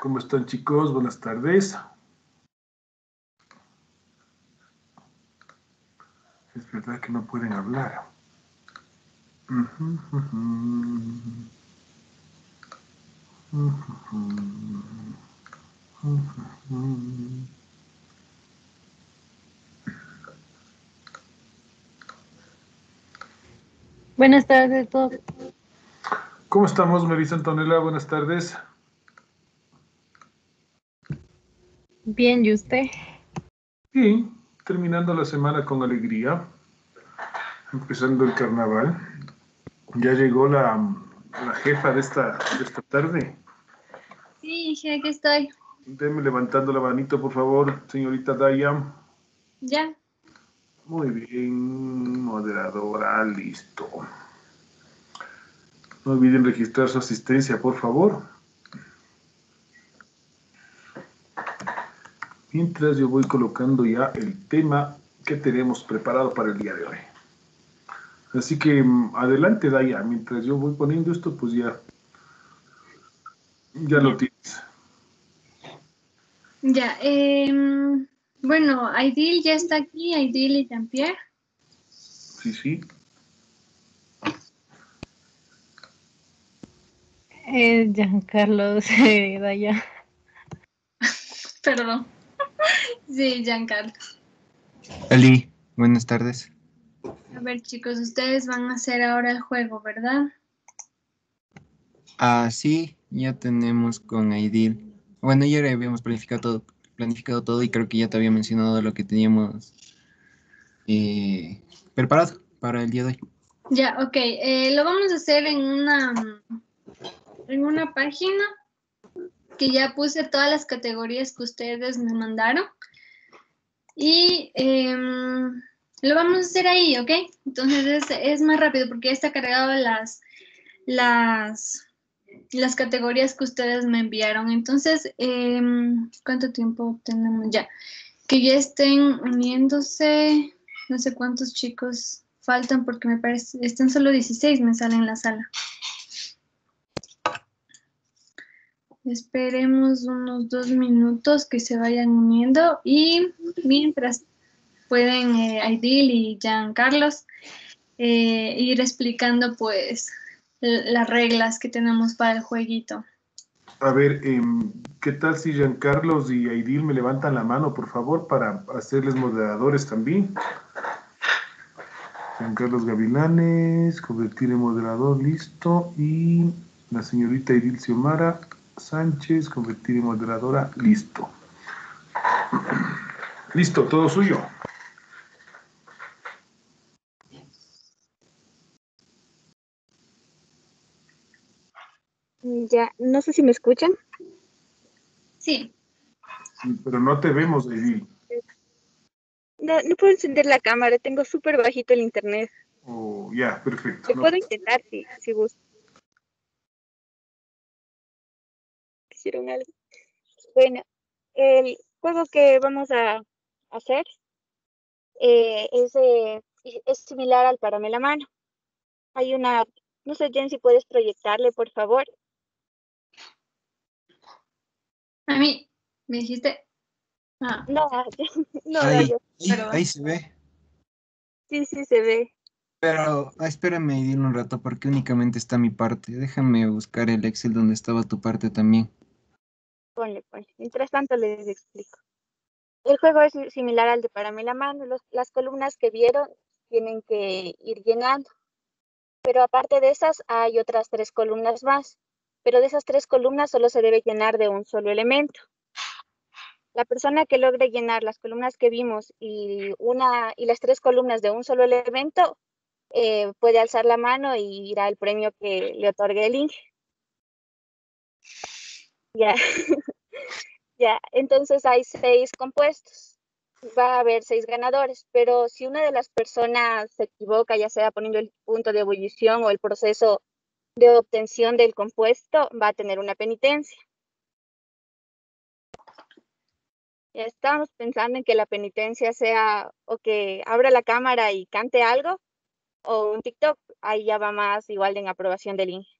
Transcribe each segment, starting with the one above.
¿Cómo están chicos? Buenas tardes. Es verdad que no pueden hablar. Buenas tardes a todos. ¿Cómo estamos, Marisa Antonella? Buenas tardes. Bien, ¿y usted? Sí, terminando la semana con alegría, empezando el carnaval. Ya llegó la, la jefa de esta, de esta tarde. Sí, sí, aquí estoy. Deme levantando la manito, por favor, señorita Daya. Ya. Muy bien, moderadora, listo. No olviden registrar su asistencia, por favor. Mientras yo voy colocando ya el tema que tenemos preparado para el día de hoy. Así que mm, adelante, Daya. Mientras yo voy poniendo esto, pues ya, ya lo tienes. Ya. em, bueno, Aidil ya está aquí, Aidil y Jean-Pierre. Sí, sí. Eh, Giancarlo se da ya. Perdón. Sí, Giancarlo. Ali, buenas tardes. A ver, chicos, ustedes van a hacer ahora el juego, ¿verdad? Ah, sí, ya tenemos con Aidil. Bueno, ya habíamos planificado todo, planificado todo y creo que ya te había mencionado lo que teníamos eh, preparado para el día de hoy. Ya, ok. eh, lo vamos a hacer en una, en una página que ya puse todas las categorías que ustedes me mandaron. Y em, lo vamos a hacer ahí, ¿ok? Entonces es, es más rápido porque ya está cargado las, las, las categorías que ustedes me enviaron. Entonces, em, ¿cuánto tiempo tenemos ya? Que ya estén uniéndose, no sé cuántos chicos faltan porque me parece, están solo 16, me sale en la sala. Esperemos unos dos minutos que se vayan uniendo y mientras pueden eh, Aidil y Jean Carlos eh, ir explicando pues las reglas que tenemos para el jueguito. A ver, em, ¿qué tal si Giancarlos y Aidil me levantan la mano, por favor, para hacerles moderadores también? Giancarlos Gavilanes, convertir en moderador, listo. Y la señorita Aidil Xiomara Sánchez, convertir en moderadora, listo. Listo, todo suyo. Ya, no sé si me escuchan. Sí, Pero no te vemos, Aidil. No, no puedo encender la cámara, tengo súper bajito el internet. Oh, ya, perfecto. Lo No- puedo intentar si, si gusta. ¿Hicieron algo? Bueno, el juego que vamos a hacer eh, es, eh, es similar al Párame la mano. Hay una, no sé, Jen, si puedes proyectarle, por favor. a mí me dijiste. Ah, No, no, Ahí, se ve. sí, sí se ve. Pero ah, espérame Aidil un rato porque únicamente está mi parte. Déjame buscar el Excel donde estaba tu parte también. Ponle, ponle. Mientras tanto les explico. El juego es similar al de Párame la mano. Los- las columnas que vieron tienen que ir llenando. Pero aparte de esas, hay otras tres columnas más. Pero de esas tres columnas solo se debe llenar de un solo elemento. La persona que logre llenar las columnas que vimos y, una, y las tres columnas de un solo elemento eh, puede alzar la mano y irá al premio que le otorgue el Inge. Ya. Ya, entonces hay seis compuestos. Va a haber seis ganadores, pero si una de las personas se equivoca, ya sea poniendo el punto de ebullición o el proceso de obtención del compuesto, va a tener una penitencia. Ya estamos pensando en que la penitencia sea o que abra la cámara y cante algo o un TikTok. Ahí ya va más igual en aprobación del INGE.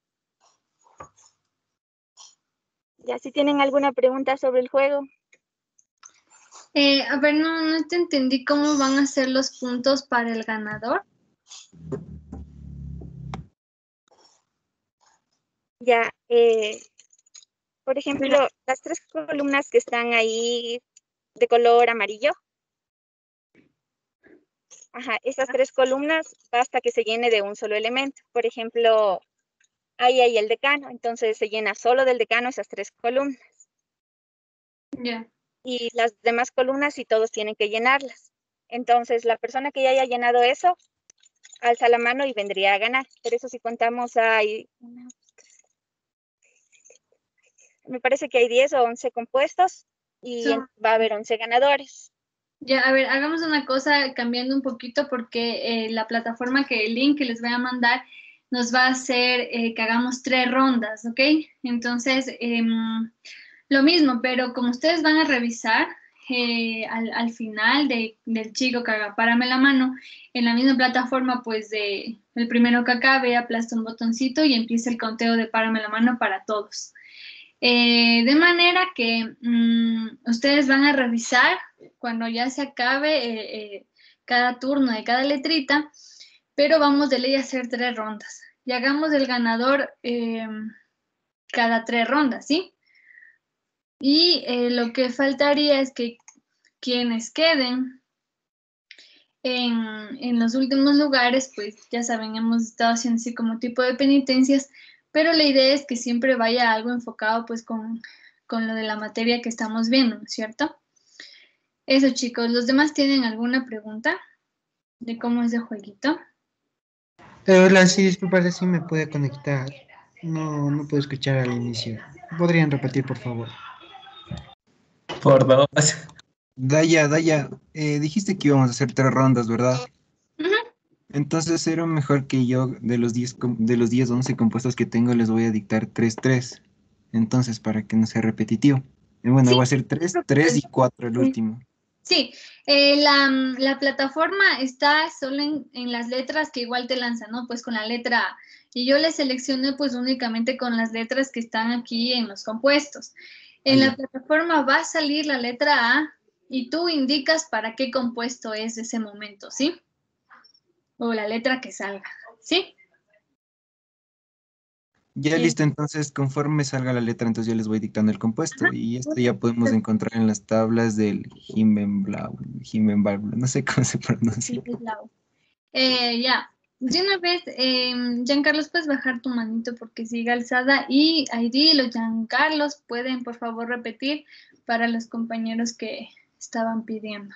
Ya, si tienen alguna pregunta sobre el juego. Eh, a ver, no, no te entendí cómo van a ser los puntos para el ganador. Ya, eh, por ejemplo, las tres columnas que están ahí de color amarillo. Ajá, esas tres columnas basta que se llene de un solo elemento. Por ejemplo, ahí hay el decano, entonces se llena solo del decano esas tres columnas. Ya. Y las demás columnas sí todos tienen que llenarlas. Entonces, la persona que ya haya llenado eso, alza la mano y vendría a ganar. Por eso si contamos hay me parece que hay 10 o 11 compuestos y va a haber 11 ganadores. Ya, a ver, hagamos una cosa cambiando un poquito porque eh, la plataforma que el link que les voy a mandar nos va a hacer eh, que hagamos tres rondas, ¿ok? Entonces, em, lo mismo, pero como ustedes van a revisar eh, al, al final de- del chico que haga párame la mano, en la misma plataforma, pues de el primero que acabe, aplasta un botoncito y empieza el conteo de párame la mano para todos. Eh, de manera que mm, ustedes van a revisar cuando ya se acabe cada turno de cada letrita, pero vamos de ley a hacer tres rondas. Y hagamos el ganador eh, cada tres rondas, ¿sí? Y eh, lo que faltaría es que quienes queden en, en los últimos lugares, pues ya saben, hemos estado haciendo así como tipo de penitencias, pero la idea es que siempre vaya algo enfocado pues con, con lo de la materia que estamos viendo, ¿no es cierto? Eso chicos, ¿los demás tienen alguna pregunta de cómo es el jueguito? Eh, hola, sí, disculpa, si me puede conectar. No, no puedo escuchar al inicio. ¿Podrían repetir, por favor? Por dos. Daya, Daya, eh, dijiste que íbamos a hacer tres rondas, ¿verdad? Entonces era mejor que yo de los 10 com- de los 10 11 compuestos que tengo les voy a dictar 3 3. Entonces para que no sea repetitivo. Y bueno, Sí, voy a hacer 3 3 y 4 el último. Sí, eh, la, la plataforma está solo en, en las letras que igual te lanzan, ¿no? Pues con la letra A. Y yo le seleccioné pues únicamente con las letras que están aquí en los compuestos. En la plataforma va a salir la letra A y tú indicas para qué compuesto es ese momento, ¿sí? O la letra que salga, ¿sí? Ya Sí. listo, entonces conforme salga la letra, entonces yo les voy dictando el compuesto y esto ya podemos encontrar en las tablas del Himmenblau, no sé cómo se pronuncia. Eh, ya, de una vez, eh, Giancarlos, puedes bajar tu manito porque sigue alzada y Aidil o Giancarlos pueden por favor repetir para los compañeros que estaban pidiendo.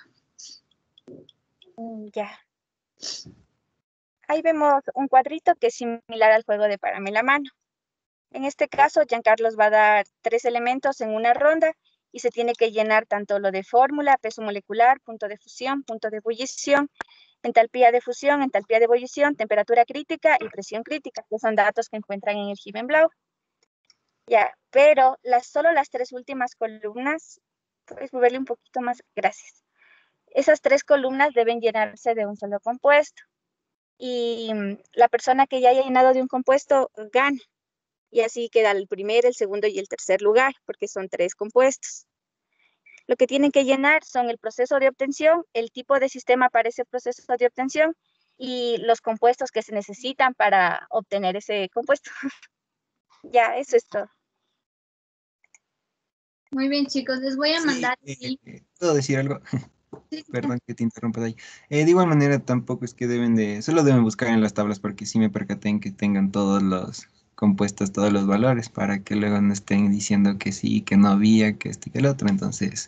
Mm, Ya. Ahí vemos un cuadrito que es similar al juego de Párame la mano. En este caso, Giancarlos va a dar tres elementos en una ronda y se tiene que llenar tanto lo de fórmula, peso molecular, punto de fusión, punto de ebullición, entalpía de fusión, entalpía de ebullición, temperatura crítica y presión crítica, que son datos que encuentran en el Hibbenblau. Ya, pero las, solo las tres últimas columnas, puedes moverle un poquito más, gracias. Esas tres columnas deben llenarse de un solo compuesto. Y mm, la persona que ya haya llenado de un compuesto gana. Y así queda el primer, el segundo y el tercer lugar, porque son tres compuestos. Lo que tienen que llenar son el proceso de obtención, el tipo de sistema para ese proceso de obtención y los compuestos que se necesitan para obtener ese compuesto. ya, eso es todo. Muy bien, chicos, les voy a Sí, mandar eh, aquí. eh, ¿Puedo decir algo? Sí, Perdón que te interrumpa de ahí. Eh, de igual manera, tampoco es que deben de, solo deben buscar en las tablas porque sí me percaté en que tengan todos los compuestos, todos los valores, para que luego no estén diciendo que sí, que no había, que este, que el otro. Entonces,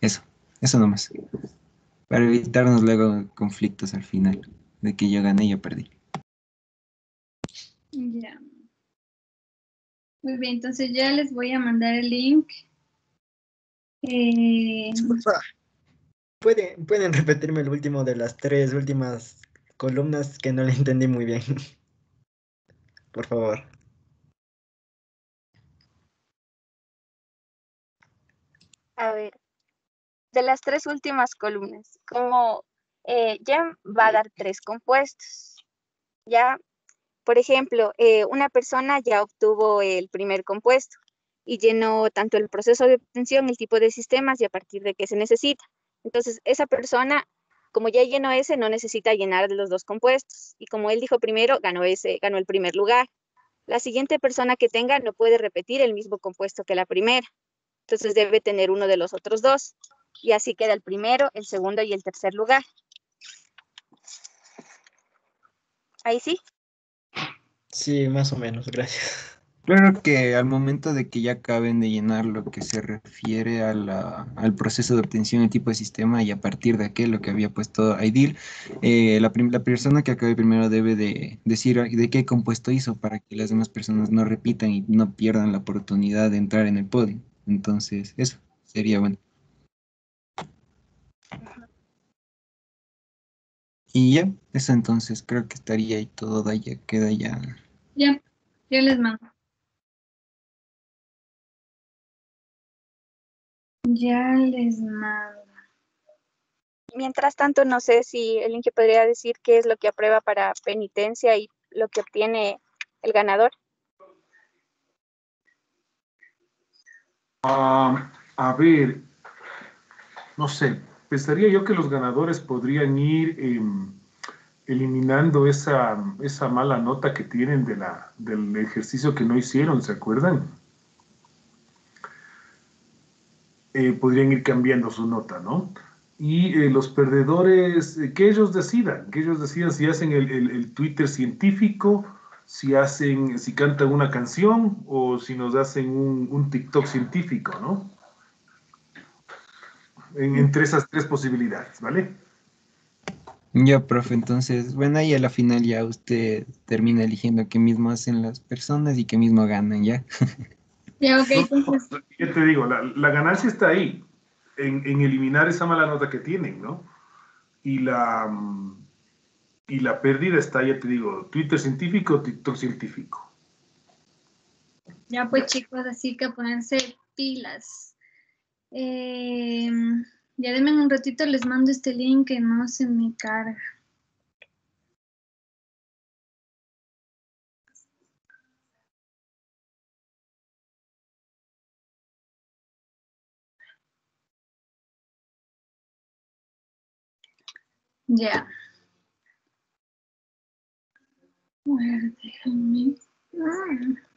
eso, eso nomás. Para evitarnos luego conflictos al final, de que yo gané y yo perdí. Ya. Muy bien, entonces ya les voy a mandar el link. Eh, Disculpa. ¿Pueden, pueden repetirme el último de las tres últimas columnas que no le entendí muy bien. Por favor. A ver, de las tres últimas columnas, como eh, va a dar tres compuestos. Ya, por ejemplo, eh, una persona ya obtuvo el primer compuesto, y llenó tanto el proceso de obtención, el tipo de sistemas y a partir de qué se necesita. Entonces, esa persona, como ya llenó ese, no necesita llenar los dos compuestos. Y como él dijo primero, ganó ese, ganó el primer lugar. La siguiente persona que tenga no puede repetir el mismo compuesto que la primera. Entonces debe tener uno de los otros dos. Y así queda el primero, el segundo y el tercer lugar. Ahí sí. Sí, más o menos, gracias. Claro que al momento de que ya acaben de llenar lo que se refiere a la- al proceso de obtención del tipo de sistema y a partir de aquel lo que había puesto Aidil, eh, la, la persona que acabe primero debe de decir de qué compuesto hizo para que las demás personas no repitan y no pierdan la oportunidad de entrar en el podio. Entonces, eso sería bueno. Y ya, eso entonces creo que estaría ahí todo, ya queda ya. Ya, ya les mando. Ya les mando. Mientras tanto, no sé si el Inge podría decir qué es lo que aprueba para penitencia y lo que obtiene el ganador. Ah, a ver, no sé, pensaría yo que los ganadores podrían ir em, eliminando esa, esa mala nota que tienen de la, del ejercicio que no hicieron, ¿se acuerdan? Eh, podrían ir cambiando su nota, ¿no? Y eh, los perdedores, eh, que ellos decidan, que ellos decidan si hacen el, el- el Twitter científico, si hacen, si cantan una canción o si nos hacen un, un TikTok científico, ¿no? En- entre esas tres posibilidades, ¿vale? Ya, profe, entonces, bueno, ahí a la final ya usted termina eligiendo qué mismo hacen las personas y qué mismo ganan, ¿ya? Ya, ok, No, yo te digo, la, la ganancia está ahí, en, en eliminar esa mala nota que tienen, ¿no? Y la, mm, y la pérdida está, ya te digo, Twitter científico, TikTok científico. ya pues chicos, así que ponerse pilas. Eh, ya denme un ratito, les mando este link que no se me carga. Ya. A ver, déjame. Ah.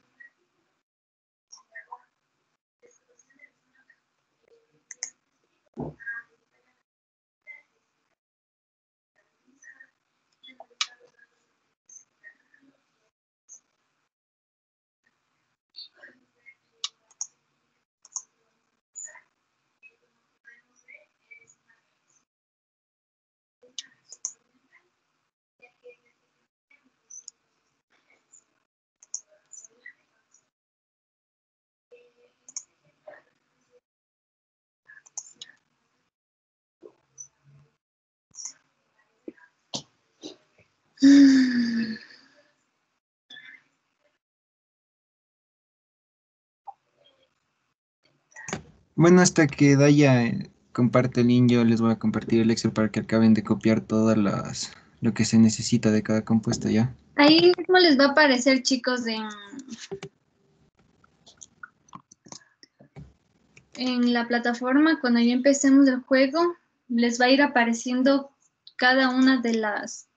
Bueno, hasta que Daya eh, comparte el link, yo les voy a compartir el Excel para que acaben de copiar todas las lo que se necesita de cada compuesto, ¿ya? Ahí mismo les va a aparecer, chicos, en, en la plataforma, cuando ya empecemos el juego, les va a ir apareciendo cada una de las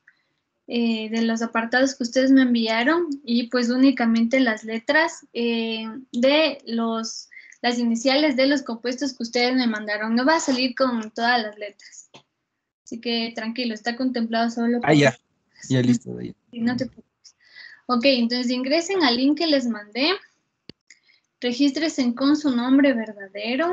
eh, de los apartados que ustedes me enviaron y pues únicamente las letras eh, de los las iniciales de los compuestos que ustedes me mandaron. No va a salir con todas las letras. Así que tranquilo, está contemplado solo Ah, ya. Ya listo. Sí, no te preocupes. Ok, entonces ingresen al link que les mandé. Regístresen con su nombre verdadero.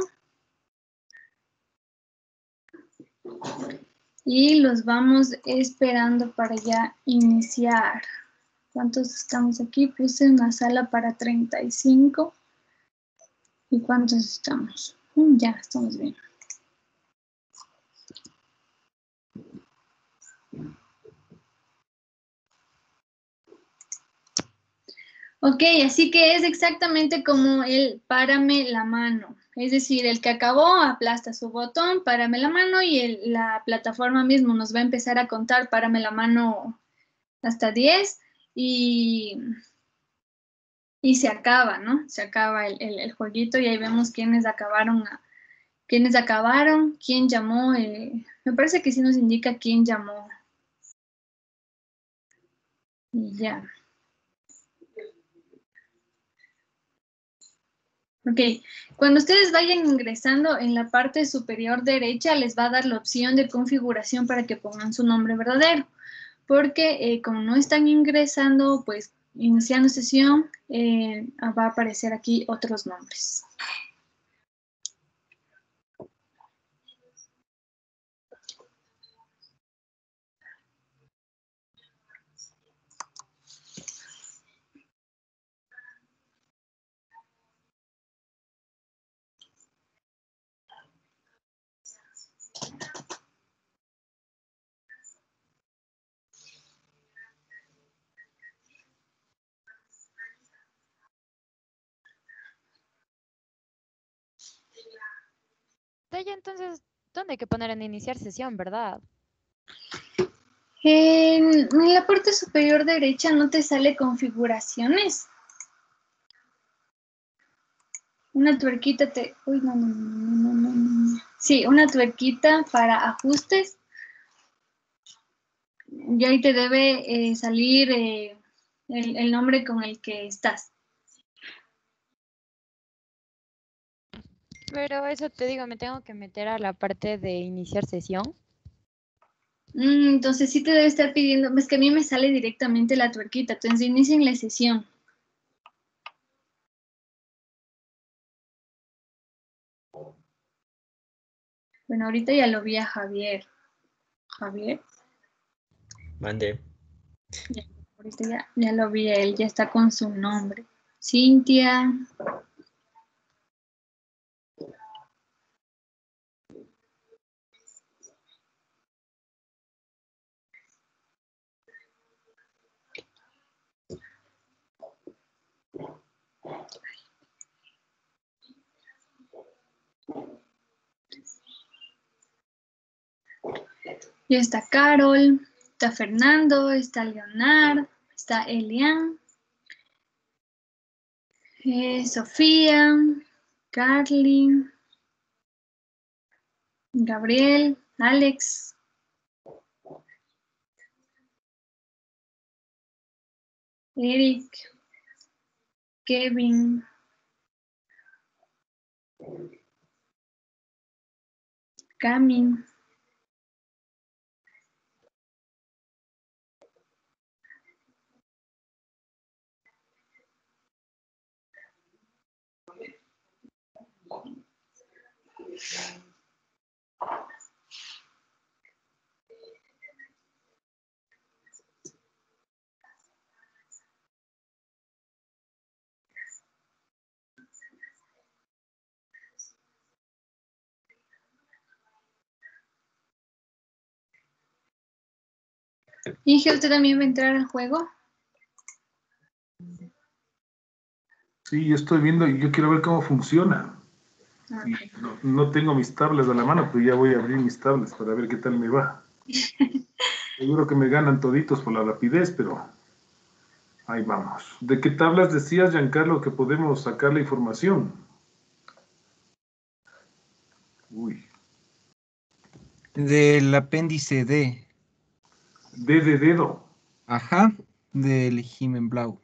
Y los vamos esperando para ya iniciar. ¿Cuántos estamos aquí? Puse una sala para 35. ¿Y cuántos estamos? Mm, Ya, estamos bien. Ok, así que es exactamente como el párame la mano. Es decir, el que acabó aplasta su botón, párame la mano y la plataforma mismo nos va a empezar a contar párame la mano hasta 10 y, y se acaba, ¿no? Se acaba el, el, jueguito y ahí vemos quiénes acabaron, quiénes acabaron, quién llamó, eh, me parece que sí nos indica quién llamó. Y ya. Ok, cuando ustedes vayan ingresando en la parte superior derecha les va a dar la opción de configuración para que pongan su nombre verdadero, porque eh, como no están ingresando, pues iniciando sesión, eh, va a aparecer aquí otros nombres. Entonces, ¿dónde hay que poner en iniciar sesión, verdad? En, la parte superior derecha no te sale configuraciones. Una tuerquita te... Uy, no, no, no, no, no, no. Sí, una tuerquita para ajustes. Y ahí te debe eh, salir eh, el nombre con el que estás. Pero eso te digo, me tengo que meter a la parte de iniciar sesión. Mm, entonces sí te debe estar pidiendo, es que a mí me sale directamente la tuerquita, entonces inicien la sesión. Bueno, ahorita ya lo vi a Javier. Javier, Mande. ahorita ya, ya lo vi a él, ya está con su nombre. Cintia. Ya está Carol, está Fernando, está Leonard, está Elian, eh, Sofía, Carly, Gabriel, Alex. Eric, Kevin, Cami, Inge, ¿usted también va a entrar al juego? Sí, yo estoy viendo y yo quiero ver cómo funciona. Ah, no, no tengo mis tablets a la mano, pero ya voy a abrir mis tablets para ver qué tal me va. Seguro que me ganan toditos por la rapidez, pero ahí vamos. ¿De qué tablas decías, Giancarlo, que podemos sacar la información? Uy, Del apéndice D. D de dedo. Ajá. Del Jimen Blau.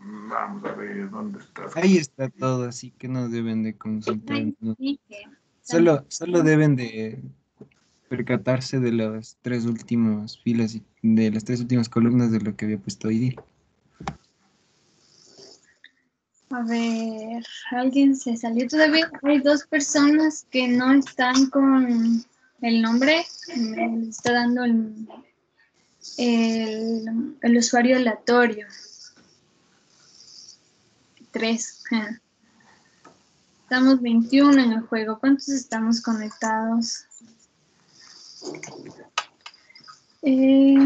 Vamos a ver dónde estás. Ahí está todo, así que no deben de consultar. ¿no? Solo, solo deben de percatarse de las tres últimas filas y de las tres últimas columnas de lo que había puesto hoy día. A ver, alguien se salió todavía. Hay dos personas que no están con el nombre. Me está dando el, el, el usuario aleatorio. Tres. Estamos 21 en el juego. ¿Cuántos estamos conectados? Eh,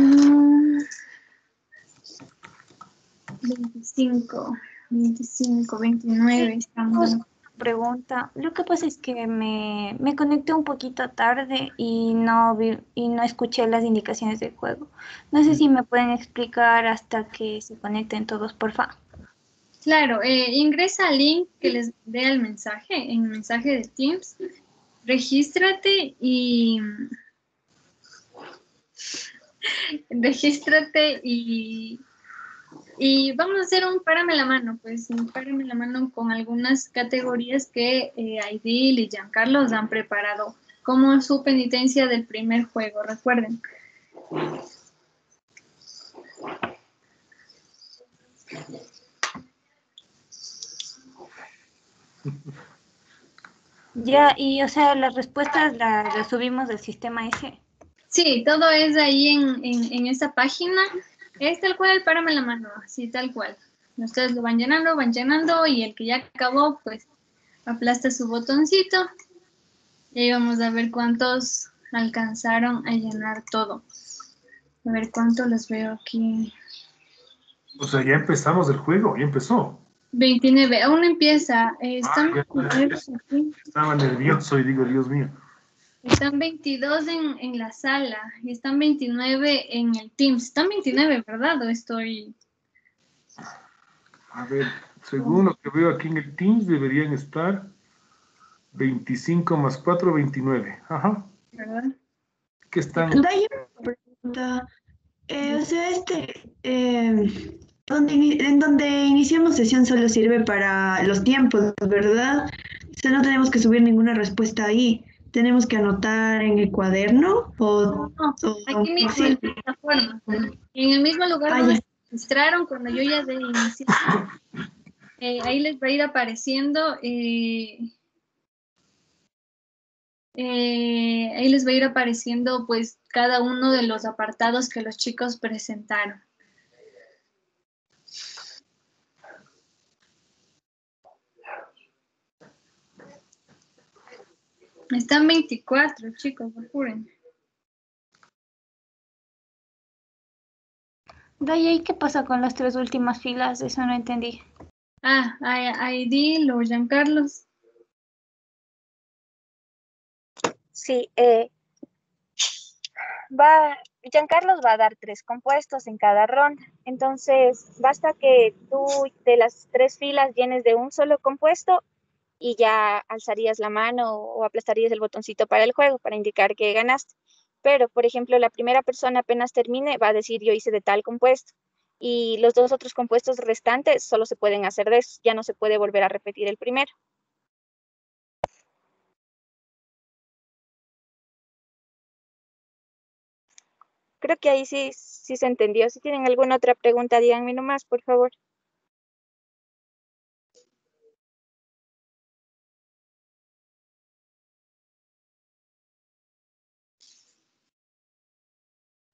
25, 25, 29 estamos. Pregunta, lo que pasa es que me, me conecté un poquito tarde y no vi, y no escuché las indicaciones del juego. No sé si me pueden explicar hasta que se conecten todos, por favor. Claro, eh, ingresa al link que les dé el mensaje, en el mensaje de Teams, regístrate y regístrate y, y vamos a hacer un párame la mano, pues un párame la mano con algunas categorías que eh, Aidil y Giancarlo han preparado como su penitencia del primer juego, recuerden. Ya, y o sea, las respuestas las, las subimos del sistema ese. Sí, todo es ahí en, en, en esa página. Es tal cual, párame la mano, así tal cual. Ustedes lo van llenando, van llenando y el que ya acabó, pues aplasta su botoncito. Y ahí vamos a ver cuántos alcanzaron a llenar todo. A ver cuánto los veo aquí. O sea, ya empezamos el juego, ya empezó. 29, aún empieza. Eh, Ah, están, ya, ya, 29 ya. aquí. Estaba nervioso y digo, Dios mío. Están 22 en, en la sala y están 29 en el Teams. Están 29, ¿verdad? ¿O estoy...? A ver, según lo que veo aquí en el Teams, deberían estar 25 más 4, 29. Ajá. ¿verdad? ¿Qué están? Daya una pregunta. Eh, o sea, este, eh, donde, en donde iniciamos sesión solo sirve para los tiempos, ¿verdad? O sea, no tenemos que subir ninguna respuesta ahí. Tenemos que anotar en el cuaderno o, No, o- aquí mismo sí. en la plataforma. En el mismo lugar Ah, donde se registraron cuando yo ya de iniciar. Eh, ahí les va a ir apareciendo. eh, eh, ahí les va a ir apareciendo pues cada uno de los apartados que los chicos presentaron. Están 24, chicos, apuren. Daya, ¿y qué pasa con las tres últimas filas? Eso no entendí. Ah, a- Aidil o Giancarlos. Sí, eh, va, Giancarlos va a dar tres compuestos en cada ronda. Entonces, basta que tú de las tres filas llenes de un solo compuesto y ya alzarías la mano o aplastarías el botoncito para el juego para indicar que ganaste. Pero, por ejemplo, la primera persona apenas termine va a decir yo hice de tal compuesto. Y los dos otros compuestos restantes solo se pueden hacer de esos, ya no se puede volver a repetir el primero. Creo que ahí sí, sí se entendió. Si tienen alguna otra pregunta, díganme nomás, por favor.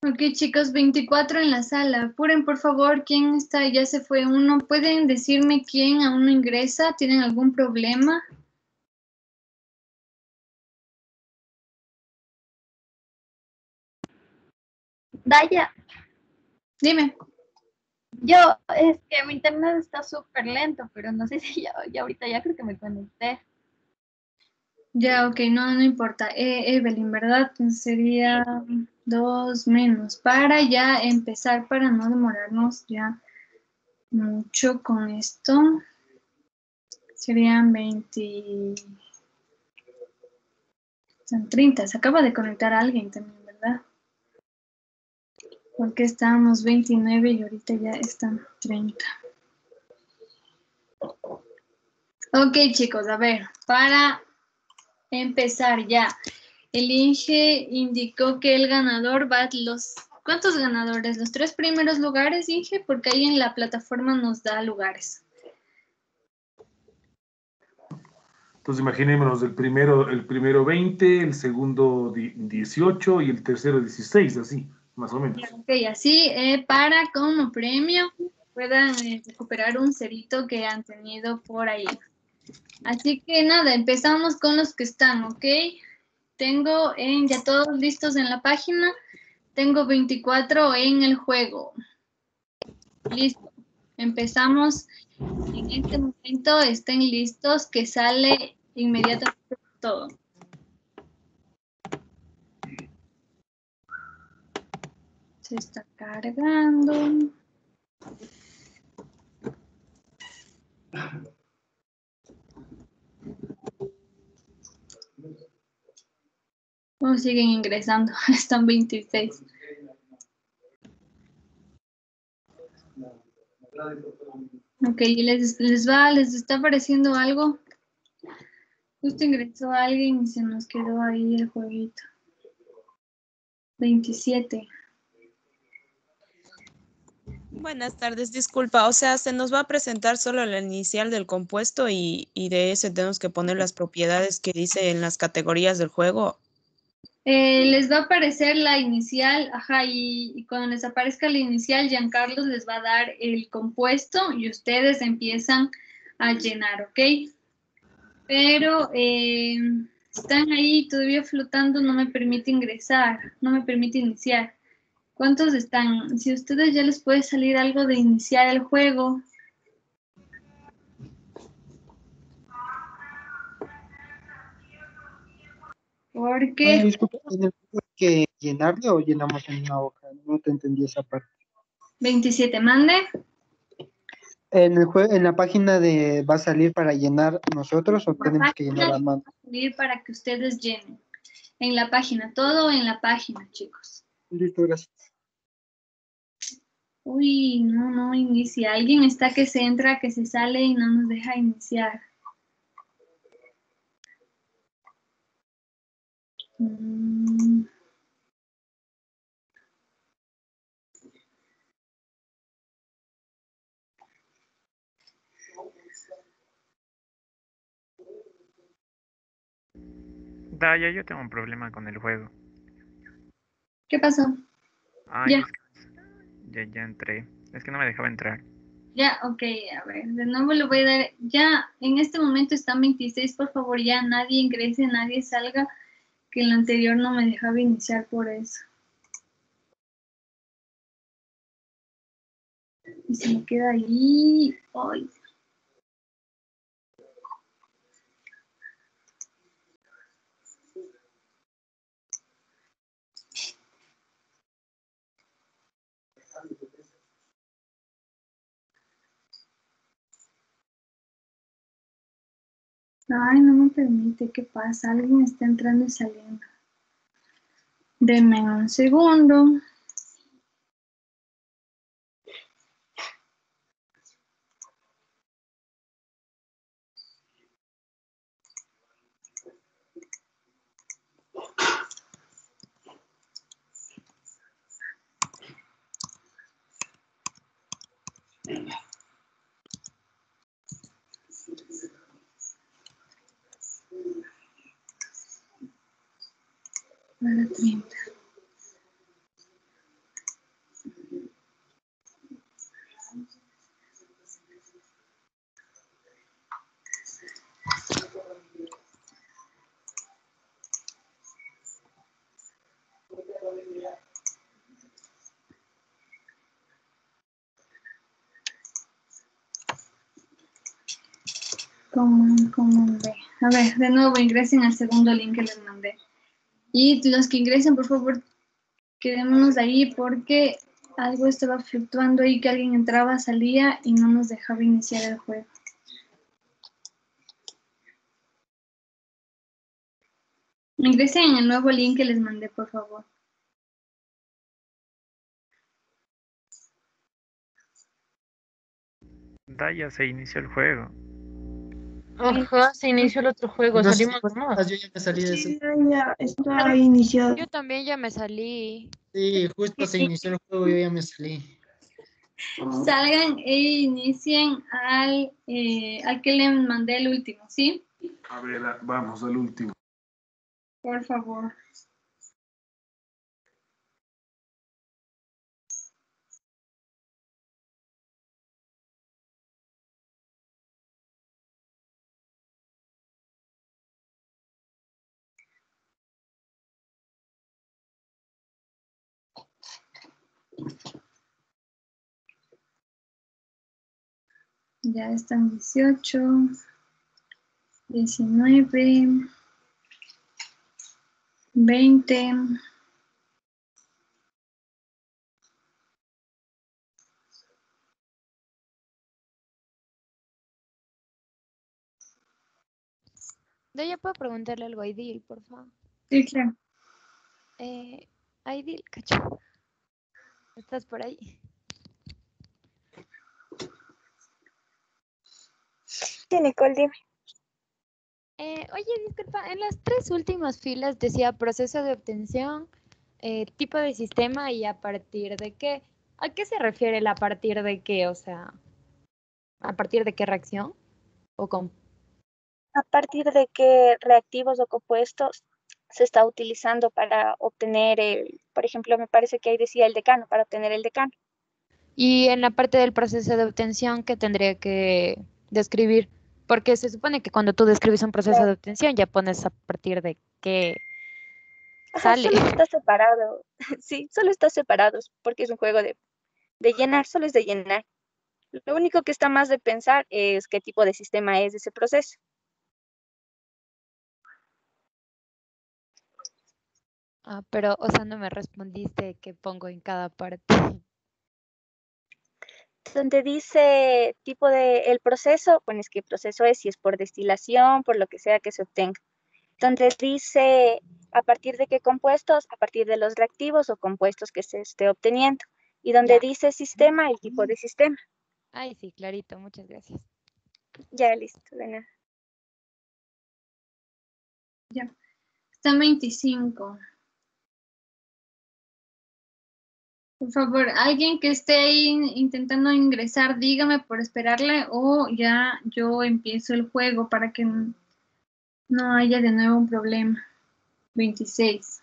Ok, chicos, 24 en la sala. Apuren, por favor, ¿quién está? Ya se fue uno. ¿Pueden decirme quién aún no ingresa? ¿Tienen algún problema? Daya, Dime. yo, es que mi internet está súper lento, pero no sé si ya, ya ahorita ya creo que me conecté. Ya, ok, no, no importa. Eh, Evelyn, ¿verdad? Sería dos menos para ya empezar, para no demorarnos ya mucho con esto. Serían 20... Son 30. Se acaba de conectar alguien también, ¿verdad? Porque estábamos 29 y ahorita ya están 30. Ok, chicos, a ver, para empezar ya. El Inge indicó que el ganador va a los... ¿Cuántos ganadores? ¿Los tres primeros lugares, Inge? Porque ahí en la plataforma nos da lugares. Entonces imaginémonos el primero, el primero 20, el segundo di- 18 y el tercero 16, así, más o menos. Ok, así eh, para como premio puedan eh, recuperar un cerito que han tenido por ahí. Así que nada, empezamos con los que están, ¿ok? Tengo en, ya todos listos en la página. Tengo 24 en el juego. Listo. Empezamos. En este momento estén listos que sale inmediatamente todo. Se está cargando. Oh, siguen ingresando, están 26. Ok, ¿les, les va, les está apareciendo algo? Justo ingresó alguien y se nos quedó ahí el jueguito. 27. Buenas tardes, disculpa, o sea, se nos va a presentar solo la inicial del compuesto y, y de ese tenemos que poner las propiedades que dice en las categorías del juego. Eh, les va a aparecer la inicial, ajá, y, y cuando les aparezca la inicial, Giancarlos les va a dar el compuesto y ustedes empiezan a llenar, ¿ok? Pero eh, están ahí todavía flotando, no me permite ingresar, no me permite iniciar. ¿Cuántos están? Si ustedes ya les puede salir algo de iniciar el juego. Porque disculpa, ¿en el juego hay que llenarle o llenamos en una hoja? No te entendí esa parte. 27, mande. En el jue- en la página de va a salir para llenar nosotros o tenemos que llenar a mano. salir para que ustedes llenen. En la página, todo en la página, chicos. Listo, gracias. Uy, no, no inicia. Alguien está que se entra, que se sale y no nos deja iniciar. Mm. Daya, yo tengo un problema con el juego. ¿Qué pasó? Ay, Ya. es que- ya, ya entré. Es que no me dejaba entrar. Ya, ok, a ver, de nuevo le voy a dar, ya, en este momento están 26, por favor, ya nadie ingrese, nadie salga, que el anterior no me dejaba iniciar por eso. Y se me queda ahí, ay. Ay, no me permite, ¿qué pasa? Alguien está entrando y saliendo. Denme un segundo. Para 30. Común, común B. A ver, de nuevo ingresen al segundo link que les mandé. Y los que ingresen, por favor, quedémonos ahí porque algo estaba fluctuando ahí, que alguien entraba, salía y no nos dejaba iniciar el juego. Ingresen en el nuevo link que les mandé, por favor. Daya, se inició el juego. Ajá, se inició el otro juego, No salimos. Yo ya me salí de ese. Ya está iniciado. Yo también ya me salí. Sí, justo se inició el juego y yo ya me salí. Salgan e inicien al, eh, al que les mandé el último, ¿sí? A ver, vamos al último. Por favor. Ya están 18, 19, 20. De ya puedo preguntarle algo a Aidil, por favor. Sí, claro. Eh, Aidil, cacho. ¿Estás por ahí? Sí, Nicole, dime. Eh, oye, disculpa, en las tres últimas filas decía proceso de obtención, eh, tipo de sistema y a partir de qué. ¿A qué se refiere el a partir de qué? O sea, ¿a partir de qué reacción? ¿O con ¿A partir de qué reactivos o compuestos se está utilizando para obtener el, por ejemplo, me parece que ahí decía el decano, para obtener el decano? Y en la parte del proceso de obtención, ¿qué tendría que describir? Porque se supone que cuando tú describes un proceso de obtención ya pones a partir de qué Ajá, sale. solo está separado. Sí, solo está separado porque es un juego de, de llenar, solo es de llenar. Lo único que está más de pensar es qué tipo de sistema es ese proceso. Ah, pero, o sea, no me respondiste qué pongo en cada parte. Donde dice tipo de el proceso, pones qué proceso es, si es por destilación, por lo que sea que se obtenga. Donde dice a partir de qué compuestos, a partir de los reactivos o compuestos que se esté obteniendo. Y donde dice sistema, el tipo de sistema. Ay, sí, clarito, muchas gracias. Ya listo, de nada. Ya. Está en 25. Por favor, alguien que esté intentando ingresar, dígame por esperarle o ya yo empiezo el juego para que no haya de nuevo un problema. 26.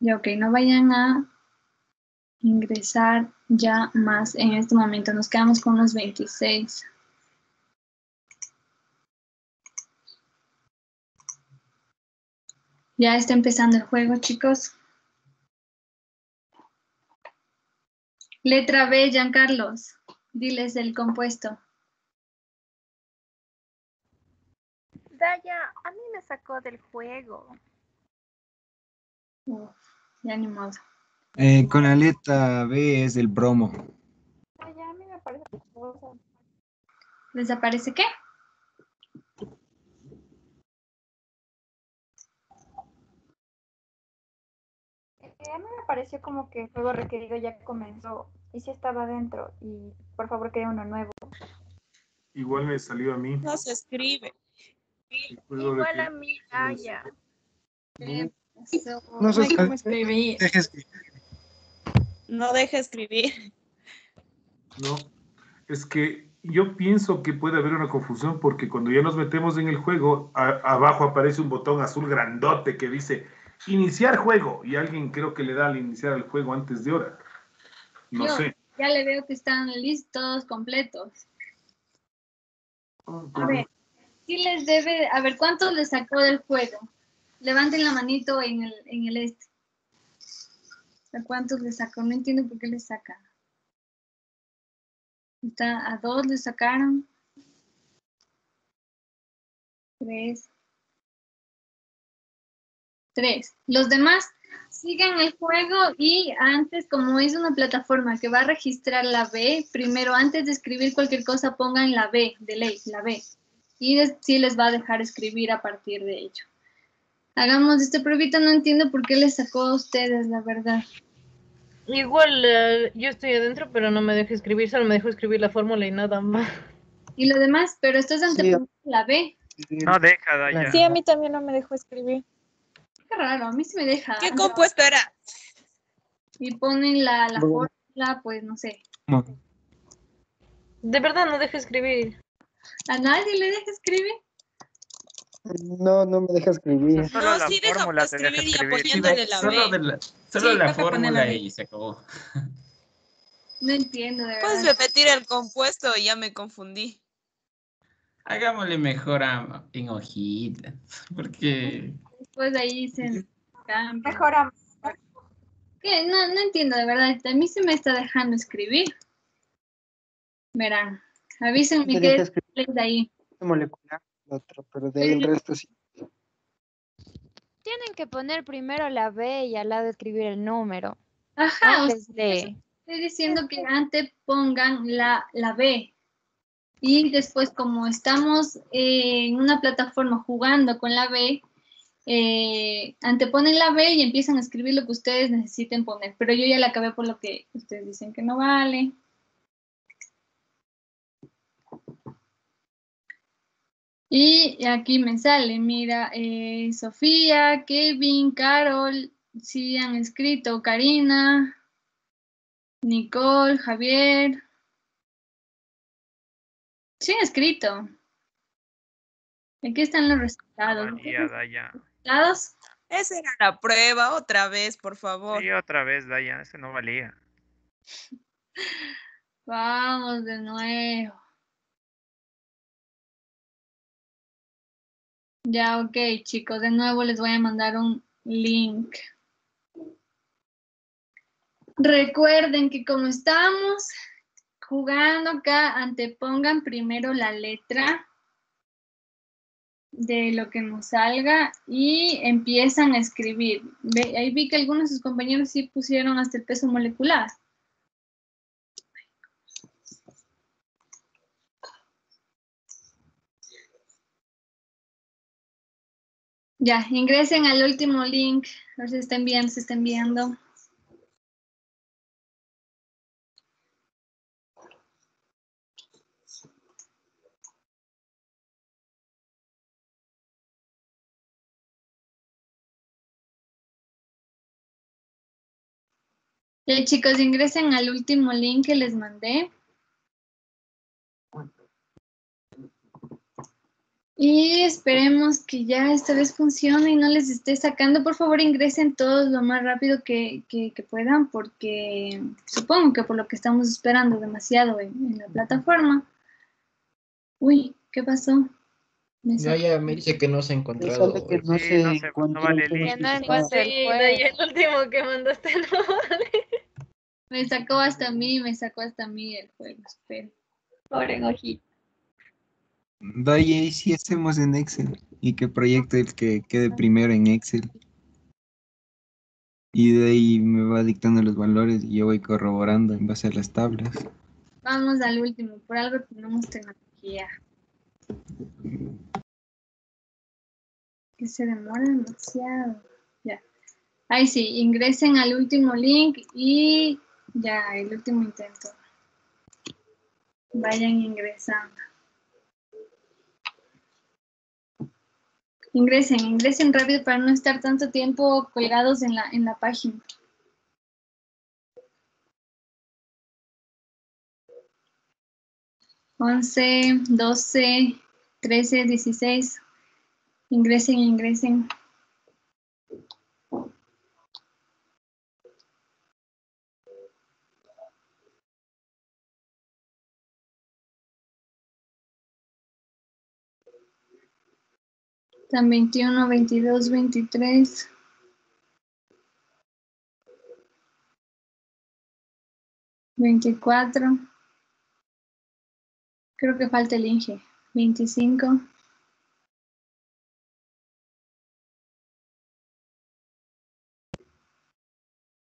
Ya, ok, no vayan a ingresar ya más en este momento. Nos quedamos con los 26. Ya está empezando el juego, chicos. Letra B, Giancarlos. Diles el compuesto. Daya, a mí me sacó del juego. Uf, ya ni modo. Eh, con la letra B es el bromo. Daya, a mí me parece confuso. ¿Desaparece qué? A mí me pareció como que el juego requerido ya comenzó y sí estaba dentro y por favor crea uno nuevo. Igual me salió a mí. No se escribe. Igual a mí, Daya. No se Ay, ¿cómo escribe. Deja escribir. No deja escribir. No, es que yo pienso que puede haber una confusión porque cuando ya nos metemos en el juego, a- abajo aparece un botón azul grandote que dice iniciar juego y alguien creo que le da al iniciar el juego antes de hora. No Yo sé. Ya le veo que están listos, completos. A ver, sí les debe, a ver, ¿cuántos les sacó del juego? Levanten la manito en el, en el este. ¿A cuántos les sacó? No entiendo por qué les saca. Está, a dos les sacaron. Tres. Tres. Los demás sigan el juego y antes, como es una plataforma que va a registrar la B, primero antes de escribir cualquier cosa pongan la B de ley, la B. Y sí les va a dejar escribir a partir de ello. Hagamos este pruebita, no entiendo por qué les sacó a ustedes, la verdad. Igual eh, yo estoy adentro, pero no me deja escribir, solo me dejó escribir la fórmula y nada más. Y lo demás, pero estás anteponiendo la B. No deja, Daya. Sí, a mí también no me dejó escribir. Qué raro, a mí sí me deja. ¿Qué compuesto era? Y ponen la, la fórmula, pues no sé. De verdad no deja escribir. ¿A nadie le deja escribir? No, no me deja escribir. Solo No, la sí deja fórmula te deja escribir poniéndole la Solo, B. de la, solo Sí, la la fórmula y se acabó. No entiendo, de Puedes verdad. repetir el compuesto y ya me confundí. Hagámosle mejor a- en hojitas. Porque Después de ahí se cambia. Mejoramos. ¿Qué? No, no entiendo, de verdad. A mí se me está dejando escribir. Verán. Avísenme deja es escribir de ahí. molecular, otro, pero de ahí el resto sí. Tienen que poner primero la B y al lado escribir el número. Ajá, o Antes de. Estoy diciendo que antepongan la, la B. Y después, como estamos en una plataforma jugando con la B, eh, anteponen la B y empiezan a escribir lo que ustedes necesiten poner. Pero yo ya la acabé por lo que ustedes dicen que no vale. Y aquí me sale, mira, eh, Sofía, Kevin, Carol, sí han escrito, Karina, Nicole, Javier. Sí han escrito. Aquí están los resultados. Daya. Esa era la prueba, otra vez, por favor. Sí, otra vez, Daya. Ese no valía. Vamos de nuevo. Ya, ok, chicos, de nuevo les voy a mandar un link. Recuerden que como estamos jugando acá, antepongan primero la letra de lo que nos salga y empiezan a escribir. Ahí vi que algunos de sus compañeros sí pusieron hasta el peso molecular. Ya, ingresen al último link. A ver si está enviando, se está enviando. Ya, chicos, ingresen al último link que les mandé. Y esperemos que ya esta vez funcione y no les esté sacando. Por favor, ingresen todos lo más rápido que puedan, porque supongo que por lo que estamos esperando demasiado en, en la plataforma. Uy, ¿qué pasó? Ya, ya me dice que no se ha encontrado. Que no Sí, se no se- no encuentra vale no que encuentro Sí, el último que mandaste no vale. Me sacó hasta mí, me sacó hasta mí el juego. Espera. Pobre ojito. Daya, ¿y si hacemos en Excel? ¿Y qué proyecto el que quede primero en Excel? Y de ahí me va dictando los valores y yo voy corroborando en base a las tablas. Vamos al último. Por algo tenemos tecnología. Que se demora demasiado. Ya. Ahí sí, ingresen al último link y ya, el último intento. Vayan ingresando. Ingresen, ingresen rápido para no estar tanto tiempo colgados en la, en la página. Once, doce, trece, dieciséis. Ingresen, ingresen. Están 21, 22, 23. Veinticuatro. Creo que falta el Inge. 25.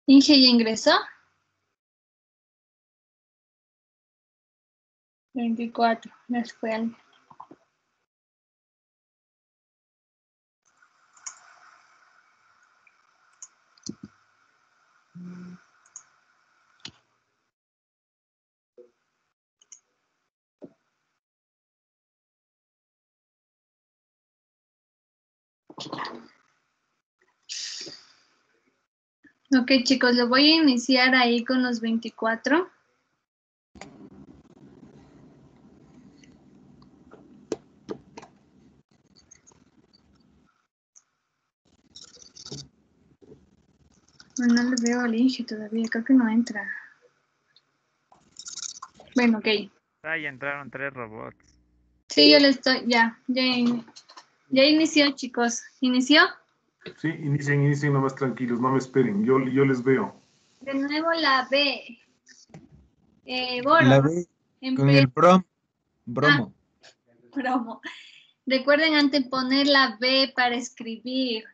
Inge ya ingresó. 24. Me fue alguien. Ok, chicos, lo voy a iniciar ahí con los 24. No, le veo al Inge todavía, creo que no entra. Bueno, ok. Ah, ya entraron tres robots. Sí, yo le estoy, ya, ya, ya inició, chicos. ¿Inició? Sí, inicien, inicien nomás tranquilos, no me esperen, yo, yo les veo. De nuevo la B. Eh, Boro, La B con el prom, bromo. promo. Recuerden anteponer la B para escribir.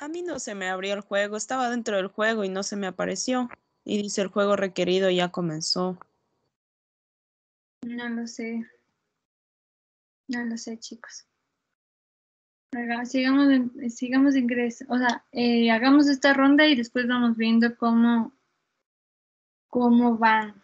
A mí no se me abrió el juego, estaba dentro del juego y no se me apareció. Y dice el juego requerido ya comenzó. No lo sé. No lo sé, chicos. Sigamos, sigamos ingreso. O sea, eh, hagamos esta ronda y después vamos viendo cómo, cómo van.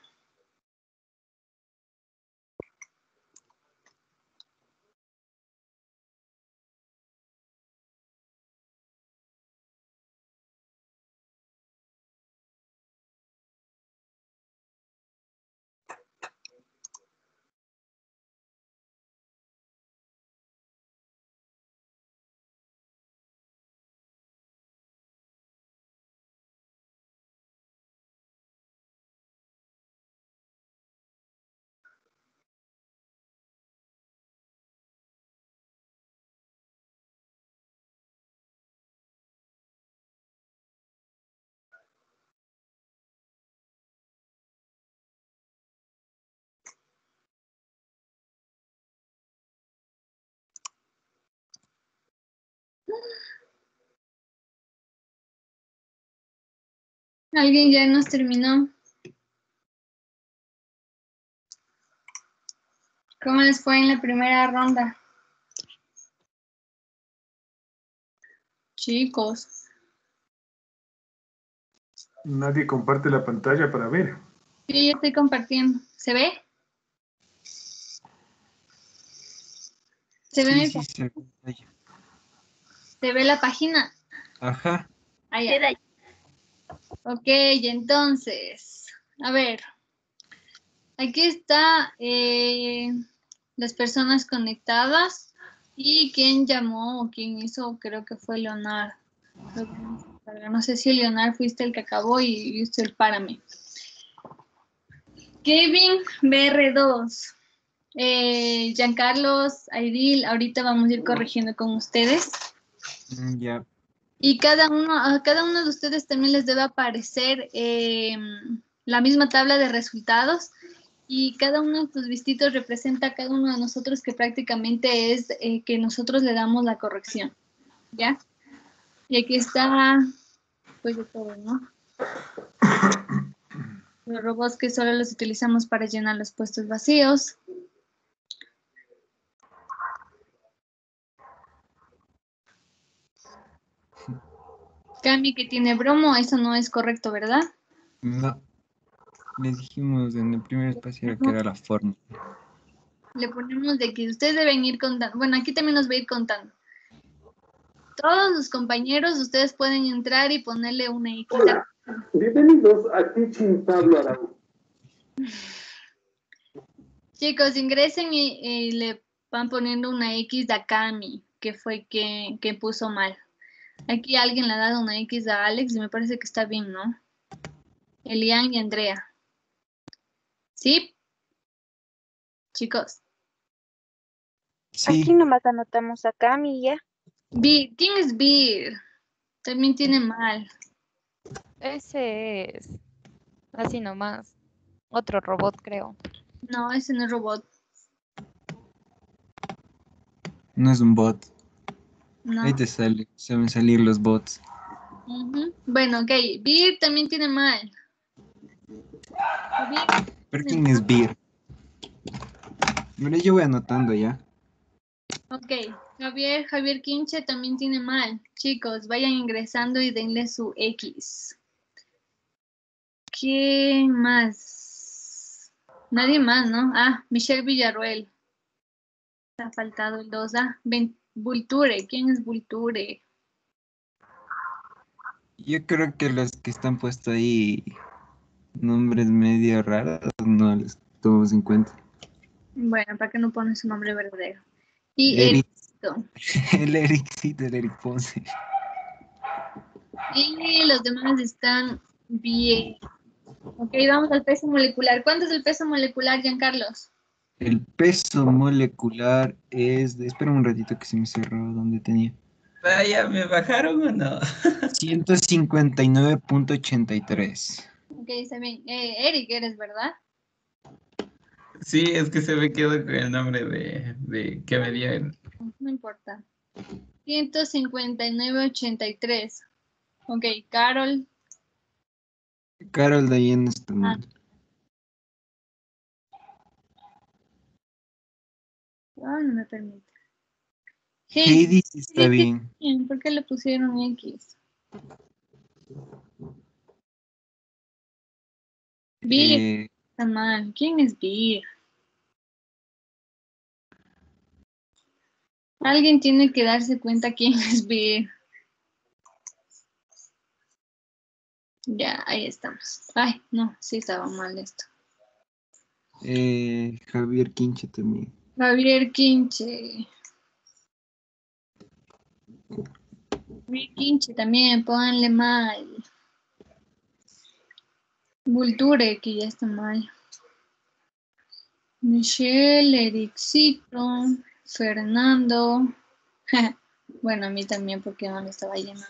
¿Alguien ya nos terminó? ¿Cómo les fue en la primera ronda? Chicos, Nadie comparte la pantalla para ver. sí, yo estoy compartiendo. ¿Se ve? ¿Se ve, mi Sí, pa- sí, se ve. ¿Se ve la página? Ajá. Ahí. Ok, entonces, a ver. Aquí está eh, las personas conectadas y quién llamó o quién hizo, creo que fue Leonardo. No sé si Leonardo fuiste el que acabó y, y usted el párame. Kevin BR2. Eh, Giancarlos, Aidil, ahorita vamos a ir corrigiendo con ustedes. Mm, Ya. Y cada uno, a cada uno de ustedes también les debe aparecer eh, la misma tabla de resultados y cada uno de tus vistitos representa a cada uno de nosotros que prácticamente es eh, que nosotros le damos la corrección. ¿Ya? Y aquí está, pues de todo, ¿no? Los robots que solo los utilizamos para llenar los puestos vacíos. Cami que tiene bromo, eso no es correcto, ¿verdad? No. Le dijimos en el primer espacio que era la forma. Le ponemos de que ustedes deben ir contando. Bueno, aquí también nos va a ir contando. Todos los compañeros, ustedes pueden entrar y ponerle una X. Bienvenidos a Teaching Pablo Arau. Chicos, ingresen y, y le van poniendo una X a Cami, que fue que, que puso mal. Aquí alguien le ha dado una X a Alex y me parece que está bien, ¿no? Elian y Andrea. ¿Sí? Chicos. Aquí nomás anotamos a Cami ya. Bir, ¿quién es Bir? También tiene mal. Ese es. Así nomás. Otro robot, creo. No, ese no es robot. No es un bot. No. Ahí te sale, saben salir los bots. Bueno, ok. Bir también tiene mal. ¿Pero quién es Beer? Mira, yo voy anotando ya. ok. Javier, Javier Quinche también tiene mal. Chicos, vayan ingresando y denle su X. ¿Quién más? Nadie más, ¿no? Ah, Michelle Villarruel. Ha faltado el 2. Ah, Ben- Vulture. ¿Quién es Vulture? Yo creo que los que están puestos ahí, nombres medio raros, no les tomamos en cuenta. Bueno, ¿para qué no pones su nombre verdadero? Y Eric. Ericito. El Ericito, el Eric Ponce. Y los demás están bien. Ok, vamos al peso molecular. ¿Cuánto es el peso molecular, Giancarlos? El peso molecular es de... Espera un ratito que se me cerró donde tenía. Vaya, ¿me bajaron o no? 159.83. Ok, está bien. Eh, Eric eres, ¿verdad? Sí, es que se me quedó con el nombre de, de que me dieron. No importa. 159.83. Ok, Carol. Carol de ahí en Ah, no me permite. Heidi sí está bien. bien, ¿Por qué le pusieron X? Bir Eh, está mal. ¿Quién es Bir? Alguien tiene que darse cuenta quién es Bir. Ya, ahí estamos. Ay, no, sí estaba mal esto. eh, Javier Quinche también. Javier Quinche. Javier Quinche también, pónganle mal. Vulture, que ya está mal. Michelle, Ericito, Fernando. bueno, a mí también porque no lo estaba llenando.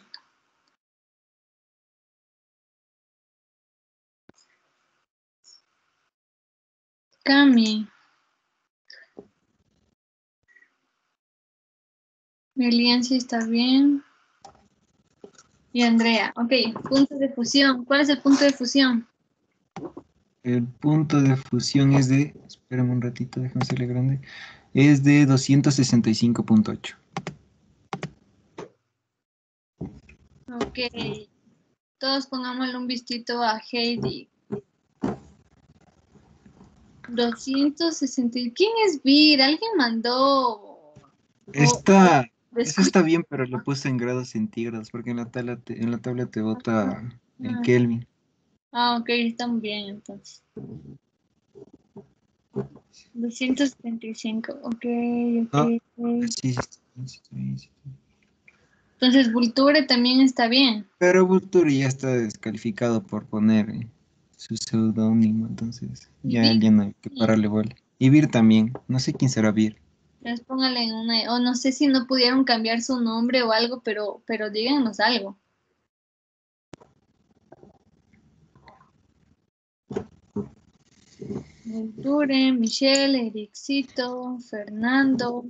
Cami. Elian sí está bien. Y Andrea. Ok, punto de fusión. ¿Cuál es el punto de fusión? El punto de fusión es de, espérame un ratito, déjame hacerle grande, es de 265.8. Ok. Todos pongámosle un vistito a Heidi. 260. ¿Quién es Vir? Alguien mandó. Está, de eso está bien, pero lo puse en grados centígrados, porque en la tabla te, en la tabla te bota en Ah. Kelvin. Ah, ok, están bien entonces. 275, ok, ok. Ah. Sí, sí, sí, está bien, sí. Entonces, Vulture también está bien. Pero Vulturi ya está descalificado por poner eh, su seudónimo, entonces ya, ya no hay que pararle bola. Y Vir también, no sé quién será Vir. Entonces, póngale en una. O no sé si no pudieron cambiar su nombre o algo, pero, pero díganos algo. Vulture, Michelle, Ericito, Fernando,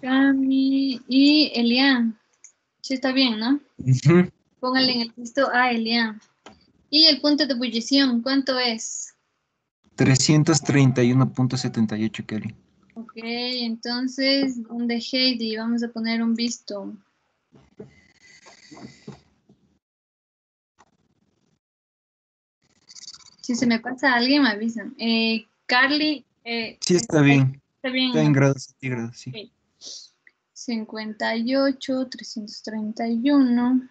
Cami y Elian. Sí, está bien, ¿no? Ujú. Póngale en el listo a Elian. Y el punto de ebullición, ¿cuánto es? 331.78 Kelvin. Ok, entonces, ¿dónde Heidi? Vamos a poner un visto. Si se me pasa alguien, me avisan. Eh, Carly, eh, Sí, está bien. está bien. Está en grados centígrados, sí. Ok. 58, 331.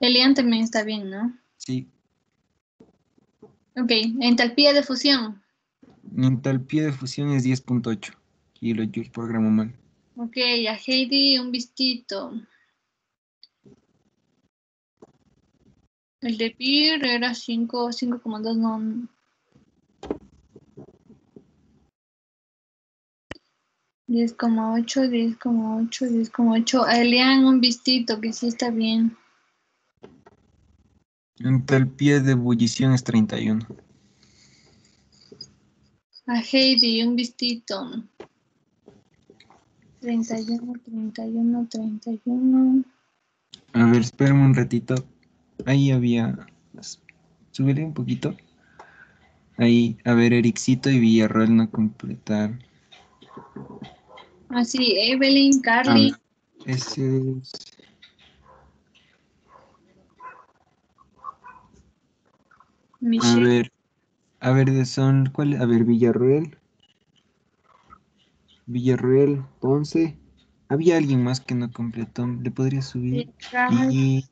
Elian también está bien, ¿no? Sí. Ok, entalpía de fusión. Entalpía de fusión es 10.8 kilojoules por gramo mol. Ok, a Heidi un vistito. El de PIR era 5, 5,2, no. Diez coma ocho, diez coma ocho, diez coma ocho. A Elian un vistito, que sí está bien. Entalpía de ebullición es 31. A Heidi un vistito. 31, 31, 31. A ver, espérame un ratito. Ahí había. Súbele un poquito. Ahí, a ver, Ericito y Villarroel no completar. Ah, sí, Evelyn, Carly. Ah, ese es. A ver, a ver, de son. ¿Cuál? A ver, Villarroel. Villarroel, Ponce. Había alguien más que no completó. ¿Le podría subir? Y.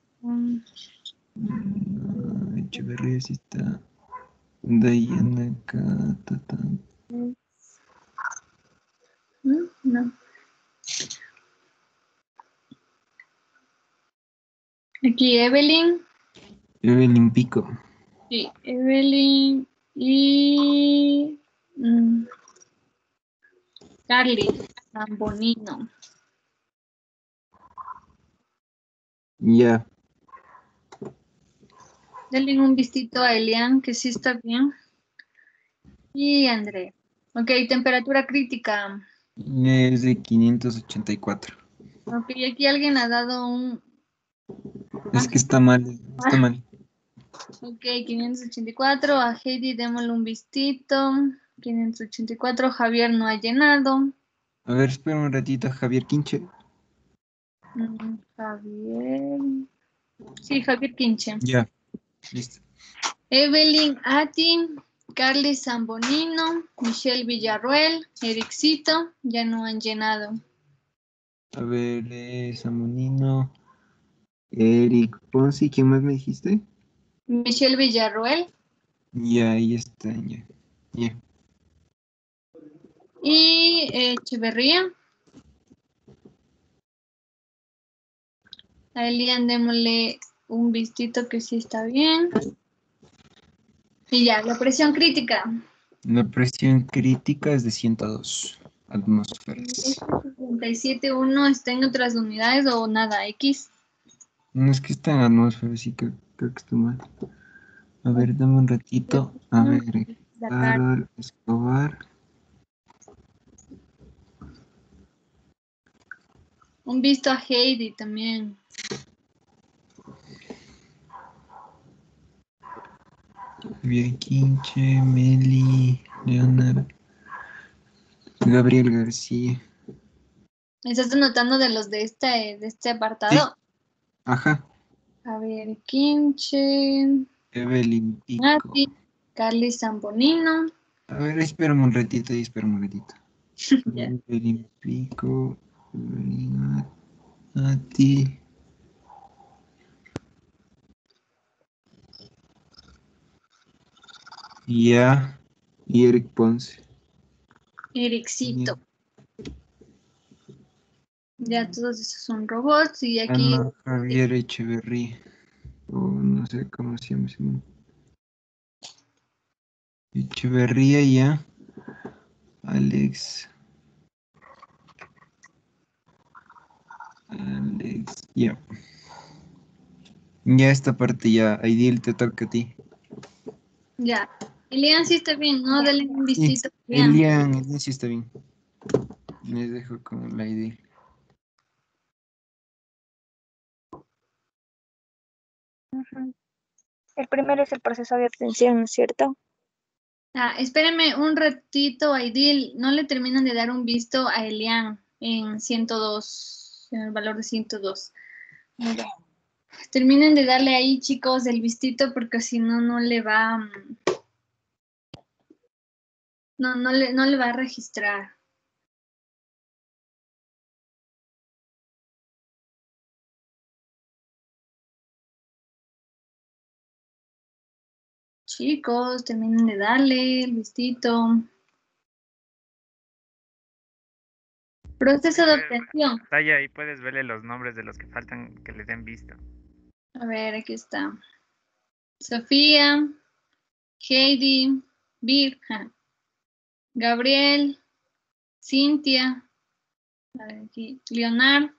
Echeverría sí está. Ta, ta. ¿Mm? No. Aquí Evelyn. Evelyn Pico. Sí, Evelyn y mm, Carly Zambonino. Ya. Denle un vistito a Elian, que sí está bien. Y André. Ok, temperatura crítica. Es de 584. Ok, aquí alguien ha dado un... Es que está mal, está mal. Ok, 584. A Heidi démosle un vistito. 584. Javier no ha llenado. A ver, espera un ratito, Javier Quinche. Mm, Javier. Sí, Javier Quinche. Ya, listo. Evelyn Ati, Carly Zambonino, Michelle Villarruel, Ericito, ya no han llenado. A ver, eh, Samonino, Eric Ponzi, ¿quién más me dijiste? Michelle Villarruel Ya, ahí está, ya. Ya. y Echeverría. A Elian démosle un vistito que sí está bien. Y ya, la presión crítica. La presión crítica es de 102 atmósferas. 67.1 está en otras unidades o nada, X. No es que está en atmósferas, sí que creo que está mal. A ver, dame un ratito. A ver, Carol Escobar. Un visto a Heidi también. Javier Quinche, Meli, Leonard, Gabriel García. ¿Estás anotando de los de este, de este apartado? Ajá, A ver, Quinche, Evelyn Pico. Nati, Carly Zambonino. A ver, espérame un ratito, espérame un ratito. Ya. Evelyn Pico, Evelyn Nati. Ya, y Eric Ponce. Ericito. Ya todos esos son robots y aquí Ana Javier Echeverría. O no sé cómo se llama. Echeverría ya. Alex. Alex, ya. Ya esta parte ya. Aidil te toca a ti. ya. Elian sí está bien, ¿no? Dale un vistito. Elian. Elian, Elian sí está bien. Les dejo con la Aidil. El primero es el proceso de obtención, ¿no es cierto? Ah, espérenme un ratito, Aidil. No le terminan de dar un visto a Elian en 102, en el valor de 102. Mira. Terminen de darle ahí, chicos, el vistito, porque si no, no le va. mm, No, no le, no le va a registrar. Chicos, terminen de darle el vistito. Proceso de obtención. Pantalla ahí puedes verle los nombres de los que faltan que les den visto. A ver, aquí está. Sofía, Heidi, Virja, Gabriel, Cintia, aquí, Leonard,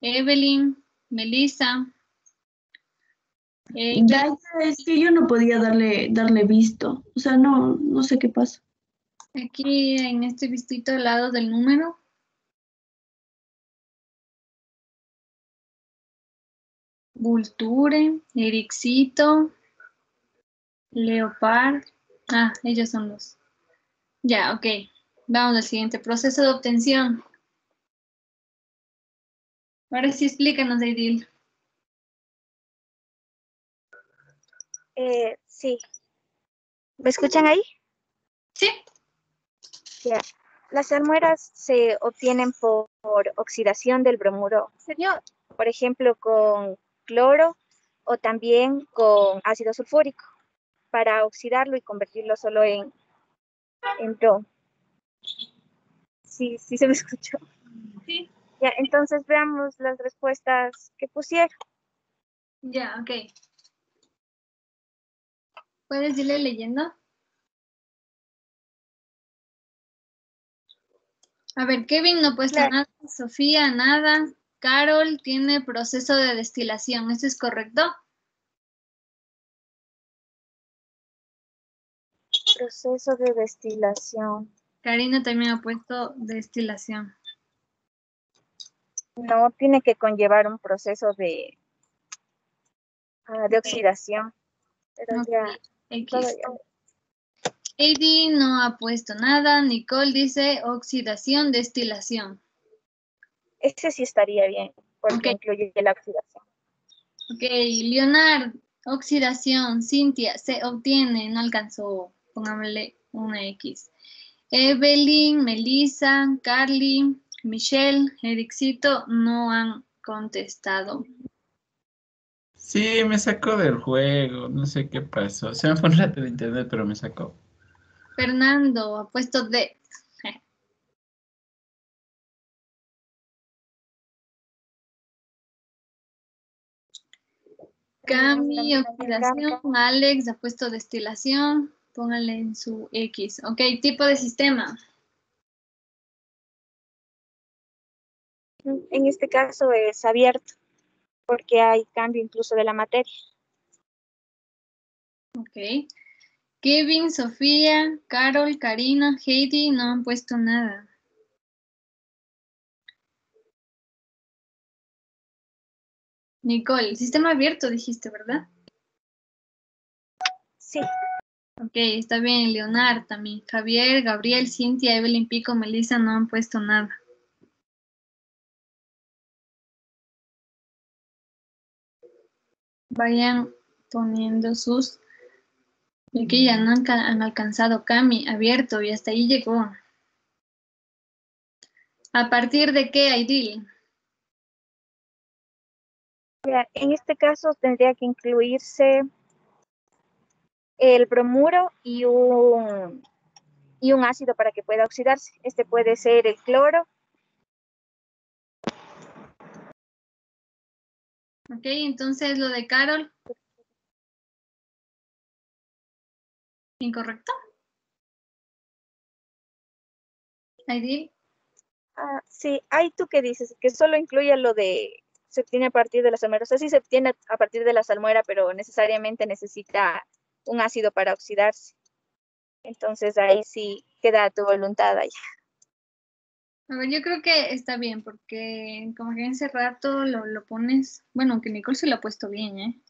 Evelyn, Melissa. Eh, Ya, ya, es que yo no podía darle, darle visto. O sea, no, no sé qué pasa. Aquí en este vistito al lado del número. Vulture, Ericito, Leopard. Ah, ellos son los. Ya, ok. Vamos al siguiente. Proceso de obtención. Ahora sí explícanos, Aidil. Eh, sí. ¿Me escuchan ahí? Sí. Ya. Las almueras se obtienen por, por oxidación del bromuro. Señor. Por ejemplo, con cloro o también con ácido sulfúrico para oxidarlo y convertirlo solo en, en brom. Sí, sí se me escuchó. Sí. Ya, entonces veamos las respuestas que pusieron. Ya, ok. ¿Puedes irle leyendo? A ver, Kevin no ha puesto nada, Sofía nada, Carol tiene proceso de destilación, ¿eso es correcto? Proceso de destilación. Karina también ha puesto destilación. No, tiene que conllevar un proceso de, ah, de oxidación. Pero ya, X. Heidi no ha puesto nada. Nicole dice oxidación, destilación. ese sí estaría bien, porque incluye la oxidación. Ok, Leonard, oxidación. Cintia, se obtiene, no alcanzó. Pongámosle una X. Evelyn, Melissa, Carly, Michelle, Ericito no han contestado. Sí, me sacó del juego, no sé qué pasó. Se me fue un rato de internet, pero me sacó. Fernando ha puesto D. Cami, oxidación. Alex ha puesto destilación. Póngale en su X. Ok, tipo de sistema. En este caso es abierto, porque hay cambio incluso de la materia. Ok. Kevin, Sofía, Carol, Karina, Heidi no han puesto nada. Nicole, sistema abierto dijiste, ¿verdad? Sí. Ok, está bien. Leonard también. Javier, Gabriel, Cintia, Evelyn, Pico, Melissa no han puesto nada. Vayan poniendo sus... Y que ya han, han alcanzado Cami, abierto, y hasta ahí llegó. ¿A partir de qué, Aidil? En este caso tendría que incluirse el bromuro y un, y un ácido para que pueda oxidarse. Este puede ser el cloro. Ok, entonces lo de Carol. ¿Incorrecto? Aidil. Ah, sí, hay tú que dices que solo incluye lo de se obtiene a partir de la salmuera. O sea, sí se obtiene a partir de la salmuera, pero necesariamente necesita un ácido para oxidarse. Entonces ahí sí queda a tu voluntad allá. A ver, yo creo que está bien, porque como que en ese rato lo, lo pones. Bueno, aunque Nicole se lo ha puesto bien, ¿eh?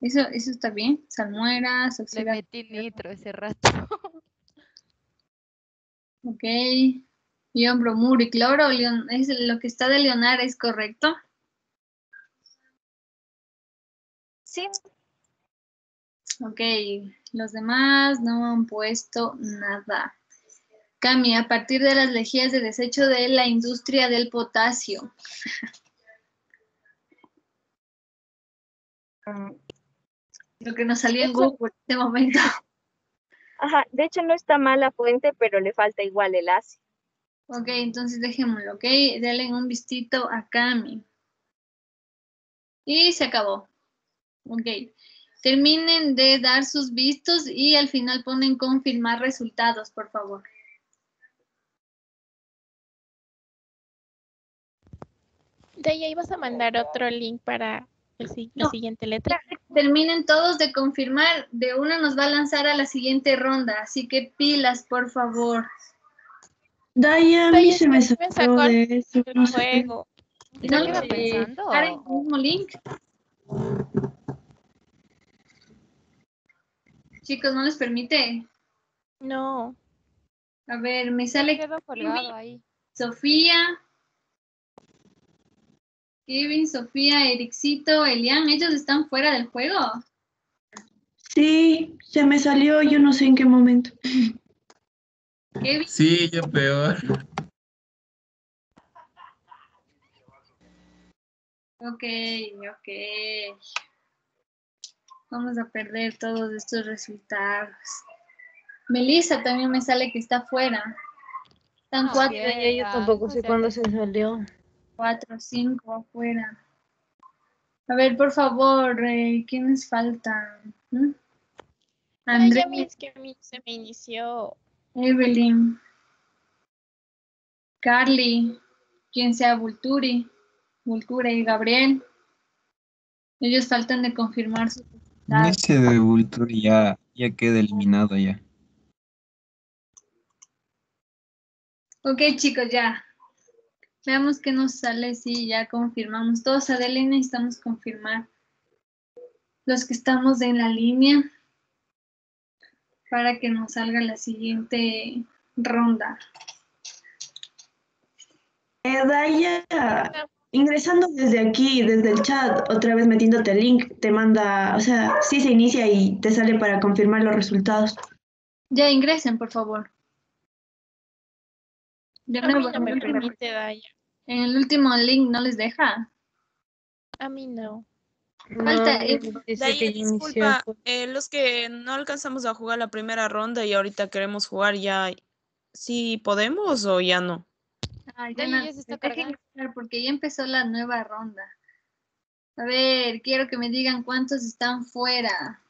Eso, eso está bien. Salmueras, Le metí nitro ese rato. Ok. Ion bromuro y cloro. Leon- es, lo que está de Leonard es correcto. Sí. Ok. Los demás no han puesto nada. Cami, a partir de las lejías de desecho de la industria del potasio. Lo que nos salió en Google en este momento. Ajá, de hecho no está mal la fuente, pero le falta igual el ácido. Ok, entonces dejémoslo, ok. Denle un vistito a Cami. Y se acabó. Ok. Terminen de dar sus vistos y al final ponen confirmar resultados, por favor. De ahí ahí vas a mandar otro link para el la No. siguiente letra. Terminen todos de confirmar. De una nos va a lanzar a la siguiente ronda. Así que pilas, por favor. Daya, a mí Daya, se me se me sacó de eso. el no sé juego. ¿Y ¿Qué no iba pensando? Karen, el mismo link? Chicos, ¿no les permite? No. A ver, me sale Quedó colgado ahí. Sofía, Kevin, Sofía, Ericito, Elian, ellos están fuera del juego. Sí, se me salió, yo no sé en qué momento. Kevin, Sí, yo peor. ok, ok. Vamos a perder todos estos resultados. Melissa también me sale que está fuera. Están Ah, cuatro, bien. Ya, yo tampoco sé cuándo se salió. Cuatro, cinco afuera. A ver, por favor, eh, ¿quiénes faltan? ¿Mm? Ya ves que a mí se me inició. Evelyn, Carly, quien sea Vulturi, Vultura y Gabriel. Ellos faltan de confirmar su Ese de Vulture ya, ya queda eliminado ya. Ok, chicos, ya. Veamos qué nos sale si ya confirmamos todos. Adelina, necesitamos confirmar los que estamos en la línea para que nos salga la siguiente ronda. Eh, Daya, ingresando desde aquí, desde el chat, otra vez metiéndote el link, te manda, o sea, sí se inicia y te sale para confirmar los resultados. Ya ingresen, por favor. De A mí nuevo, no me en el primer- permite, Daya. En el último link no les deja. A mí no. Falta No, Daya, ya inició. disculpa, eh, los que no alcanzamos a jugar la primera ronda y ahorita queremos jugar ya, ¿sí podemos o ya no? Daya, Diana, ya se está cargando. porque ya empezó la nueva ronda. A ver, quiero que me digan cuántos están fuera.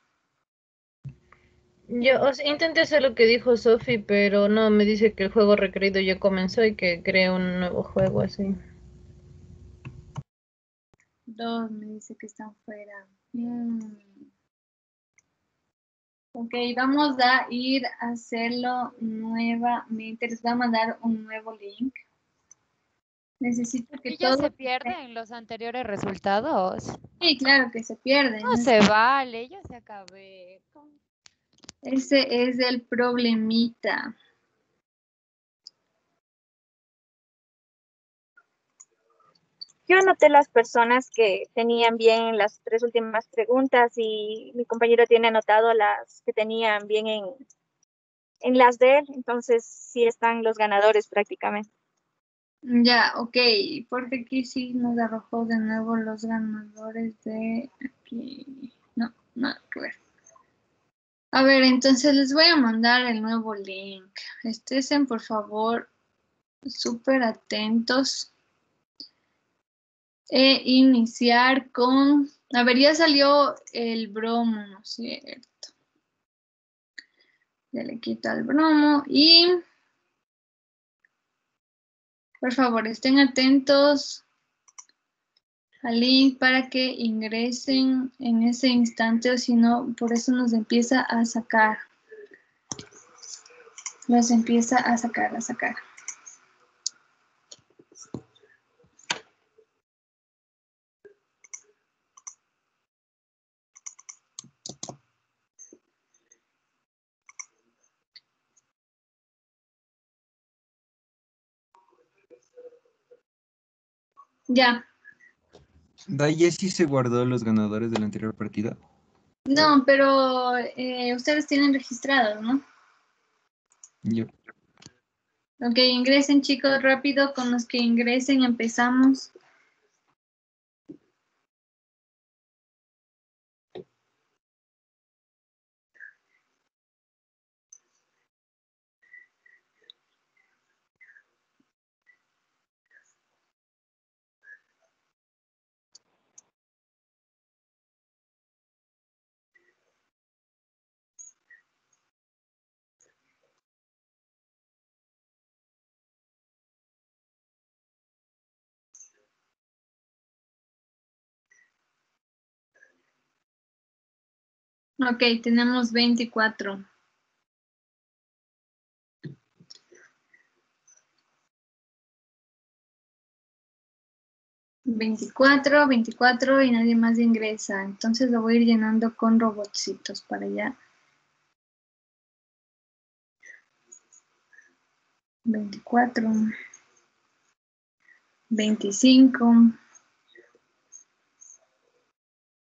Yo o sea, intenté hacer lo que dijo Sofi, pero no, me dice que el juego requerido ya comenzó y que cree un nuevo juego así. Dos me dice que están fuera. Mm. Ok, vamos a ir a hacerlo nuevamente. Les voy a mandar un nuevo link. Necesito que ¿Y ya todos... se pierden los anteriores resultados? Sí, claro que se pierden. No se vale, ya se acabé. Ese es el problemita. Yo anoté las personas que tenían bien las tres últimas preguntas y mi compañero tiene anotado las que tenían bien en, en las de él, entonces sí están los ganadores prácticamente. Ya, ok, porque aquí sí nos arrojó de nuevo los ganadores de aquí. No, ver. A ver, entonces les voy a mandar el nuevo link. Estén por favor súper atentos. E iniciar con. A ver, ya salió el bromo, ¿no es cierto? Ya le quito el bromo y. Por favor, estén atentos al link para que ingresen en ese instante o si no, por eso nos empieza a sacar. Nos empieza a sacar, a sacar. Ya. Daya sí se guardó los ganadores de la anterior partida. No, pero eh, ustedes tienen registrados, ¿no? Yo. Ok, ingresen chicos rápido, con los que ingresen empezamos. Ok, tenemos 24. Veinticuatro, veinticuatro y nadie más ingresa. Entonces lo voy a ir llenando con robotcitos para allá. Veinticuatro. Veinticinco.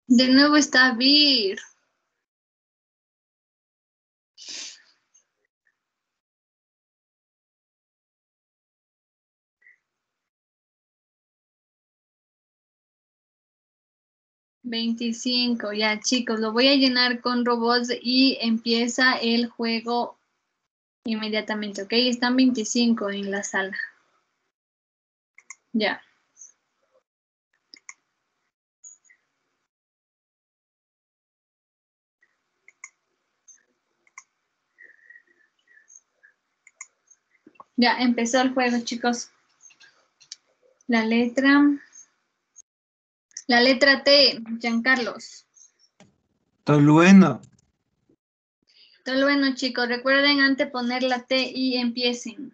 De nuevo está Vir. Veinticinco, ya chicos, lo voy a llenar con robots y empieza el juego inmediatamente, ¿ok? Están 25 en la sala. Ya. Ya empezó el juego, chicos. La letra. La letra T, Giancarlos. Tolueno. Todo bueno, chicos. Recuerden antes poner la T y empiecen.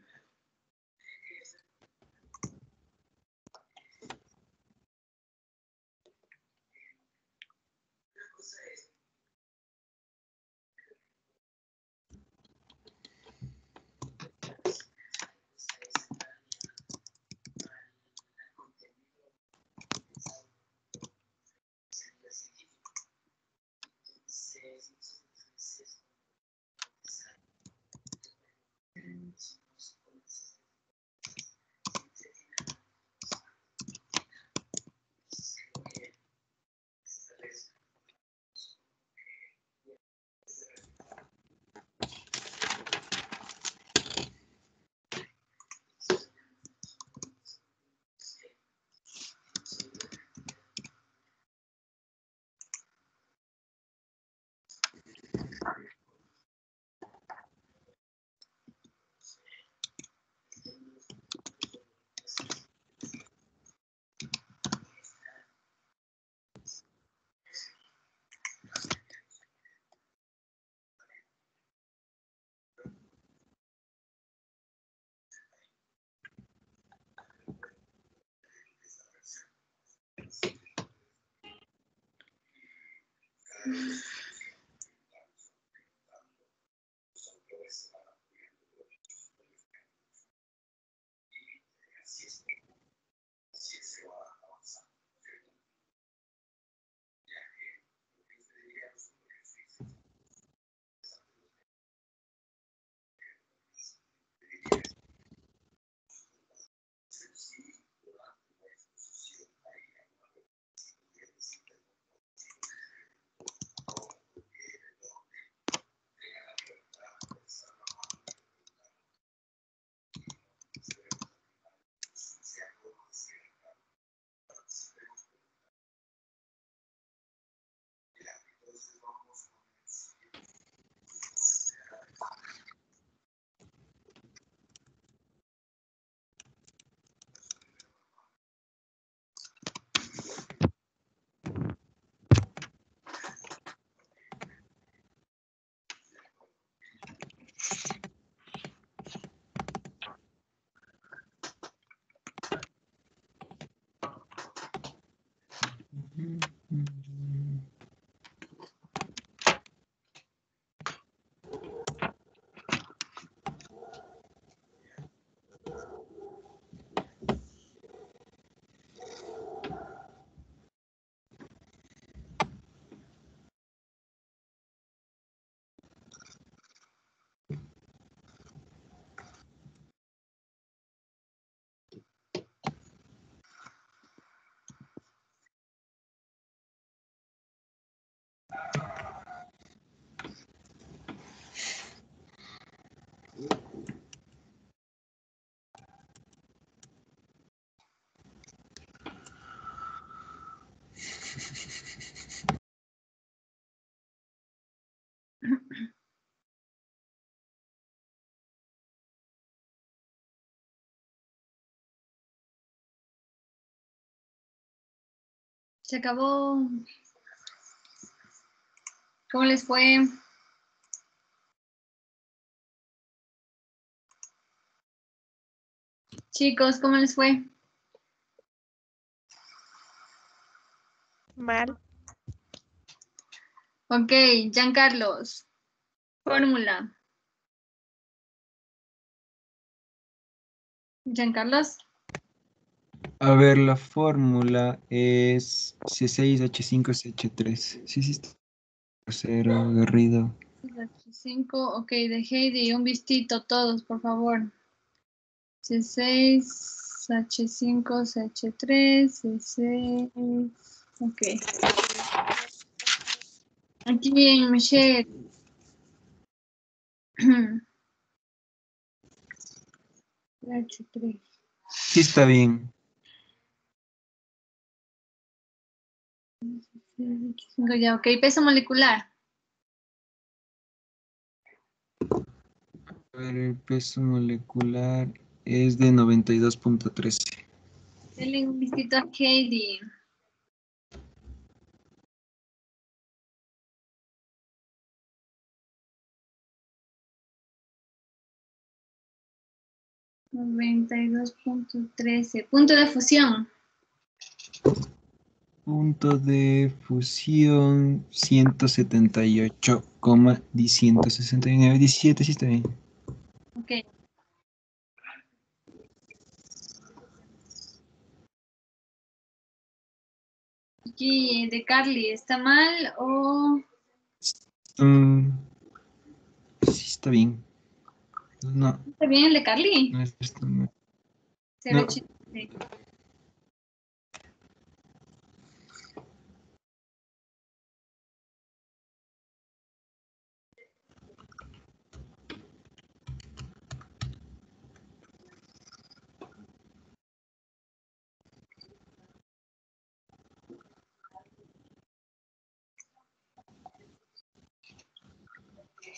Se acabó. ¿Cómo les fue? Chicos, ¿cómo les fue? Mal. Ok, Giancarlos. Fórmula. Giancarlos. A ver, la fórmula es C6H5CH3. Sí, sí. está. Cero, aguerrido. H5, ok, de Heidi, un vistito todos, por favor. C6, H5, CH3, C6, ok. Aquí bien, Michelle. H3. Sí, está bien. H5, ya, ok, peso molecular. El peso molecular es de 92.13. Denle un vistito a Heidi. Noventa y dos punto trece. Punto de fusión. Punto de fusión 178,169. 17, sí está bien. Ok. Aquí de Carly, ¿está mal o Mm, sí está bien. No, está bien el de Carly? no es- está mal. 086.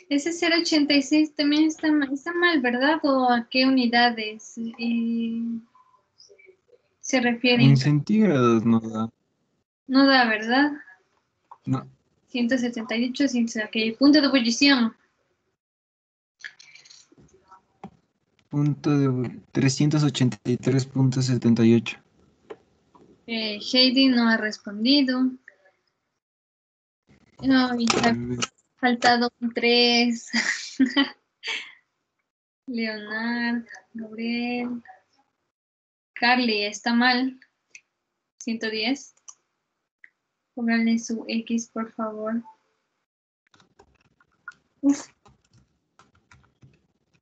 Ese 086 también está mal, está mal, ¿verdad? ¿O a qué unidades eh, se refiere? En centígrados no da. No da, ¿verdad? No. 178, 100, ok. Punto de ebullición. Punto de 383.78. Eh, Heidi no ha respondido. No, y faltado un 3. Leonard, Gabriel. Carly, está mal. 110. Pónganle su X, por favor. Uf,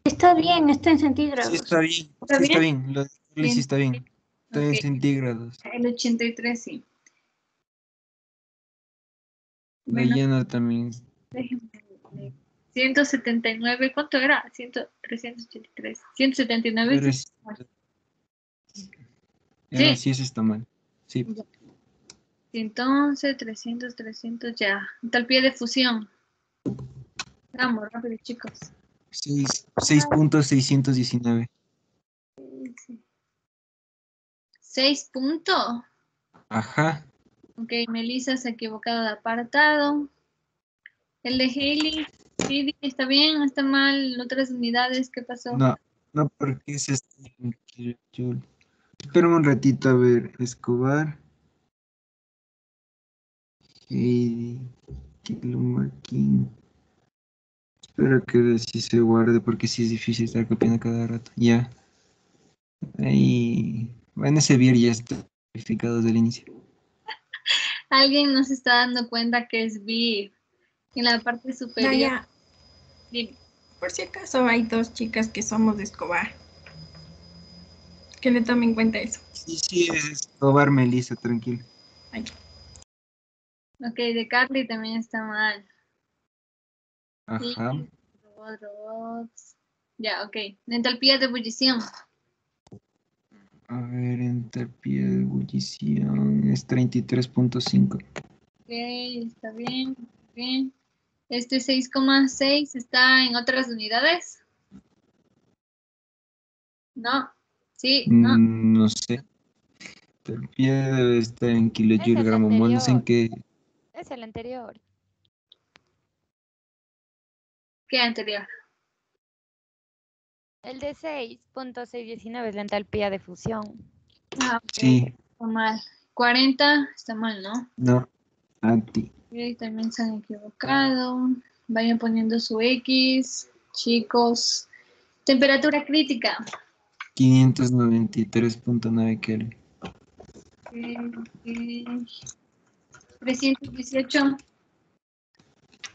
Está bien, está en centígrados. Sí está bien. ¿Está sí está bien? bien. Lo Bien. sí está bien. Está en centígrados. el 83, sí. Bueno. llena también. Déjenme leer. 179, ¿cuánto era? 100, 383. 179. Pero sí. es- Ah, Sí. sí, eso está mal. Sí. Entonces, 300, 300, ya. El pie de fusión. Vamos, rápido, chicos. Seis- 6.619. 6 puntos. Ajá. Ok, Melissa se ha equivocado de apartado. El de Haley, sí, está bien, está mal. Otras unidades, ¿qué pasó? No, no, porque es este en kilojoule. Espérame un ratito a ver. Escobar. Heidi. Marquín. Espero que sí se guarde porque sí es difícil estar copiando cada rato. Ya. Ahí. Van ese vir ya está verificado desde el inicio. Alguien nos está dando cuenta que es B en la parte superior. Naya, por si acaso hay dos chicas que somos de Escobar. Que le tomen en cuenta eso. Sí, sí, es Escobar Melissa, tranquilo. Ok, de Carly también está mal. Ajá. Robot, robots. Ya, ok. Entalpía de ebullición. A ver, entropía de ebullición es 33.5. Ok, está bien, está bien. Este 6,6 está en otras unidades. No, sí, no. Mm, No sé. Entropía debe estar en kilojoule gramo mol. No sé en qué. Es el anterior. ¿Qué anterior? El de 6.619 es la entalpía de fusión. Ah, ok, Sí, está mal. 40 está mal, ¿no? no. A también se han equivocado. Vayan poniendo su X, chicos. Temperatura crítica. 593.9 Kelvin. Ok, ok. 318.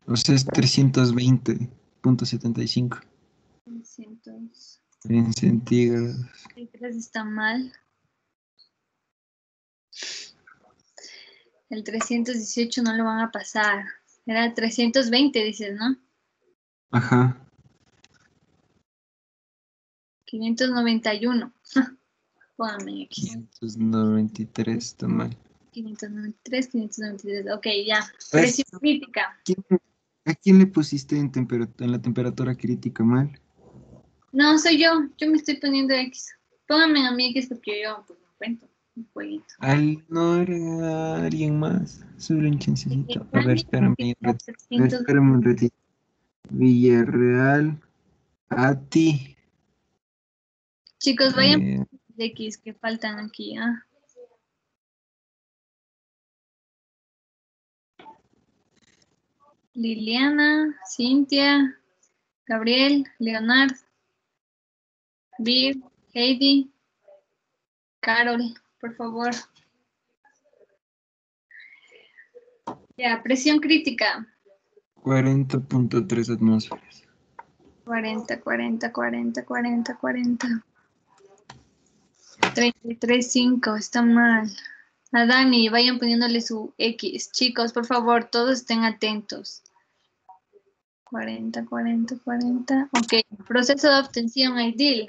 O sea, es 320.75 300. en centígrados. El 3 está mal. El 318 no lo van a pasar. Era 320, dices, ¿no? Ajá. 591. Póngame X. 593 está mal. 593, 593. Ok, ya. Pues- Presión crítica. ¿Quién- ¿A quién le pusiste en, temperatura, en la temperatura crítica mal? No, soy yo. Yo me estoy poniendo X. Póngame a mí X porque yo pues, no cuento un jueguito. Al no a alguien más, solo un chancecito. A ver, espérame, espérame un ratito. Villarreal, a ti. Chicos, eh, vayan eh. de X que faltan aquí. ¿ah? Liliana, Cintia, Gabriel, Leonard, Vir, Heidi, Carol por favor. Ya, presión crítica. 40.3 atmósferas. 40, 40, 40, 40, 40. 33.5, está mal. A Dani, vayan poniéndole su X. Chicos, por favor, todos estén atentos. 40, 40, 40. Ok, proceso de obtención ideal.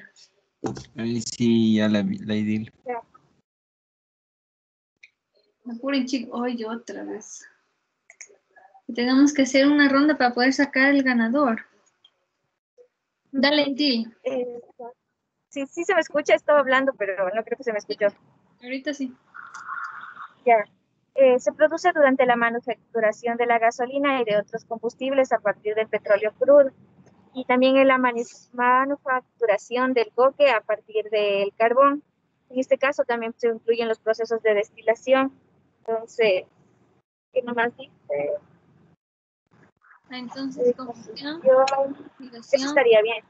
Ahí sí, ya la, la idil. Apuren, chicos. Oye, otra vez. Tenemos que hacer una ronda para poder sacar el ganador. Dale, ideal. Eh, sí, sí se me escucha, estaba hablando, pero no creo que se me escuchó. Ahorita sí. Ya. Eh, se produce durante la manufacturación de la gasolina y de otros combustibles a partir del petróleo crudo. Y también en la manu- manufacturación del coque a partir del carbón. En este caso también se incluyen los procesos de destilación. Entonces, ¿qué nomás dice? Entonces, combustión. Eso Oxidación. estaría bien.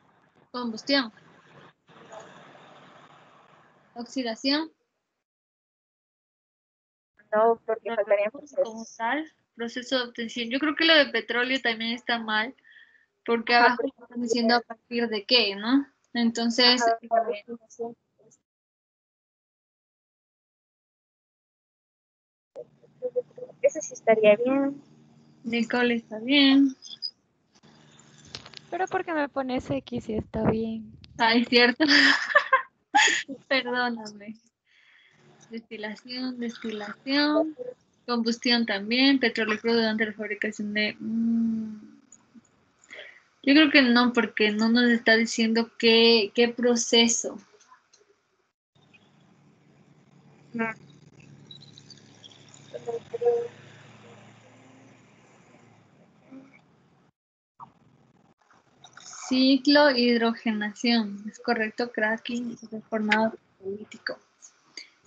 Combustión. Oxidación. No, porque faltaría como tal, proceso de obtención. Yo creo que lo de petróleo también está mal, porque abajo están diciendo a partir de qué, ¿no? Entonces, eh, Ese sí estaría bien. Nicole está bien. Pero porque me pones X y está bien. Ay, cierto. Perdóname. Destilación, destilación, combustión también, petróleo crudo durante la fabricación de... mm, Yo creo que no, porque no nos está diciendo qué, qué proceso. Ciclo hidrogenación, es correcto, cracking, reformado político.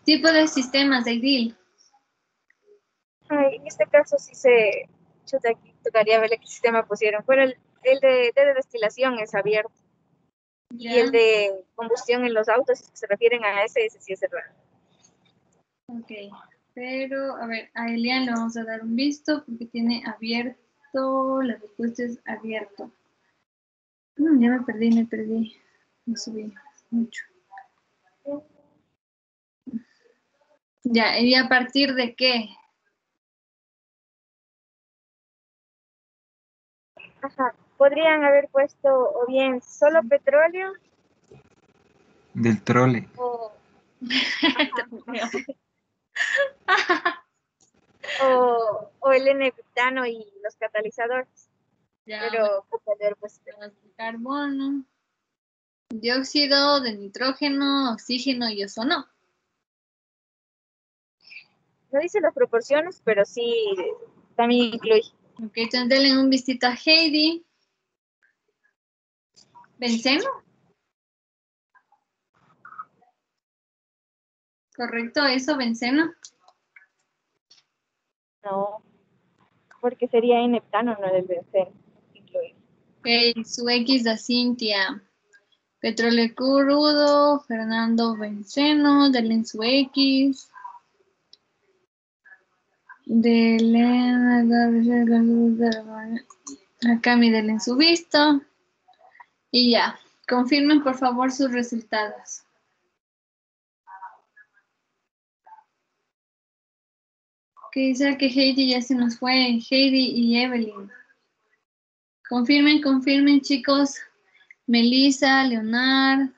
Tipo de sistemas de IDIL. Ay, en este caso sí se... Chuta, aquí tocaría ver qué sistema pusieron. El, el de, de destilación es abierto. Y el de combustión en los autos, si se refieren a ese, ese sí es cerrado. Ok, pero a ver, a Elian le vamos a dar un visto porque tiene abierto, la respuesta es abierto. Mm, ya me perdí, me perdí. Me subí mucho. Ya, ¿y a partir de qué? Ajá. Podrían haber puesto o bien solo petróleo Del trole. o, o, o el N-butano y los catalizadores. Ya, Pero puesto carbono, dióxido de nitrógeno, oxígeno y ozono. No dice las proporciones, pero sí también incluye. Ok, entonces denle un vistito a Heidi. ¿Benceno? ¿Correcto eso, benceno? No, porque sería N-butano, no el benceno. Ok, su X da Cintia. Petróleo crudo, Fernando Benceno, denle en su X. Denle acá mi denle en su visto. Y ya, confirmen por favor sus resultados. Que dice que Heidi ya se nos fue, Heidi y Evelyn. Confirmen, confirmen, chicos. Melissa, Leonard,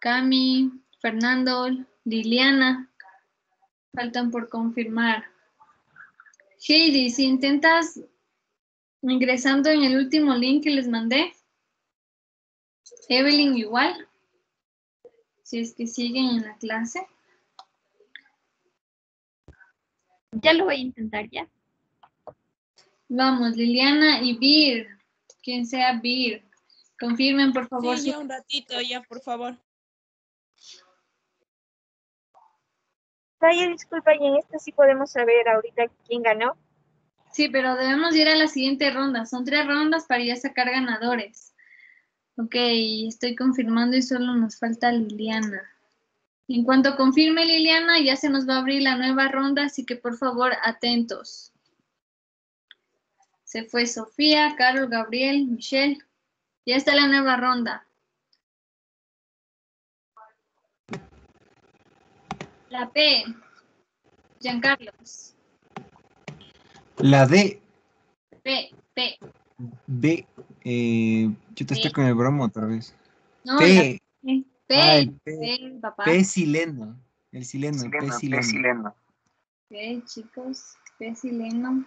Cami, Fernando, Liliana. Faltan por confirmar. Heidi, si intentas ingresando en el último link que les mandé. Evelyn igual. Si es que siguen en la clase. Ya lo voy a intentar ya. Vamos, Liliana y Bir. Quien sea Bir. Confirmen, por favor. Sí, ya un ratito, ya, por favor. Oye, disculpa, y en este sí podemos saber ahorita quién ganó. Sí, pero debemos ir a la siguiente ronda. Son tres rondas para ya sacar ganadores. Ok, estoy confirmando y solo nos falta Liliana. En cuanto confirme Liliana, ya se nos va a abrir la nueva ronda, así que por favor, atentos. Se fue Sofía, Carol, Gabriel, Michelle. Ya está la nueva ronda. La P. Giancarlos. La D, P, P. B, eh, yo te estoy con el bromo otra vez. No, P, la P. P, Ah, el P. P, papá. P sileno, el sileno, el P sileno. Ok, chicos. P sileno.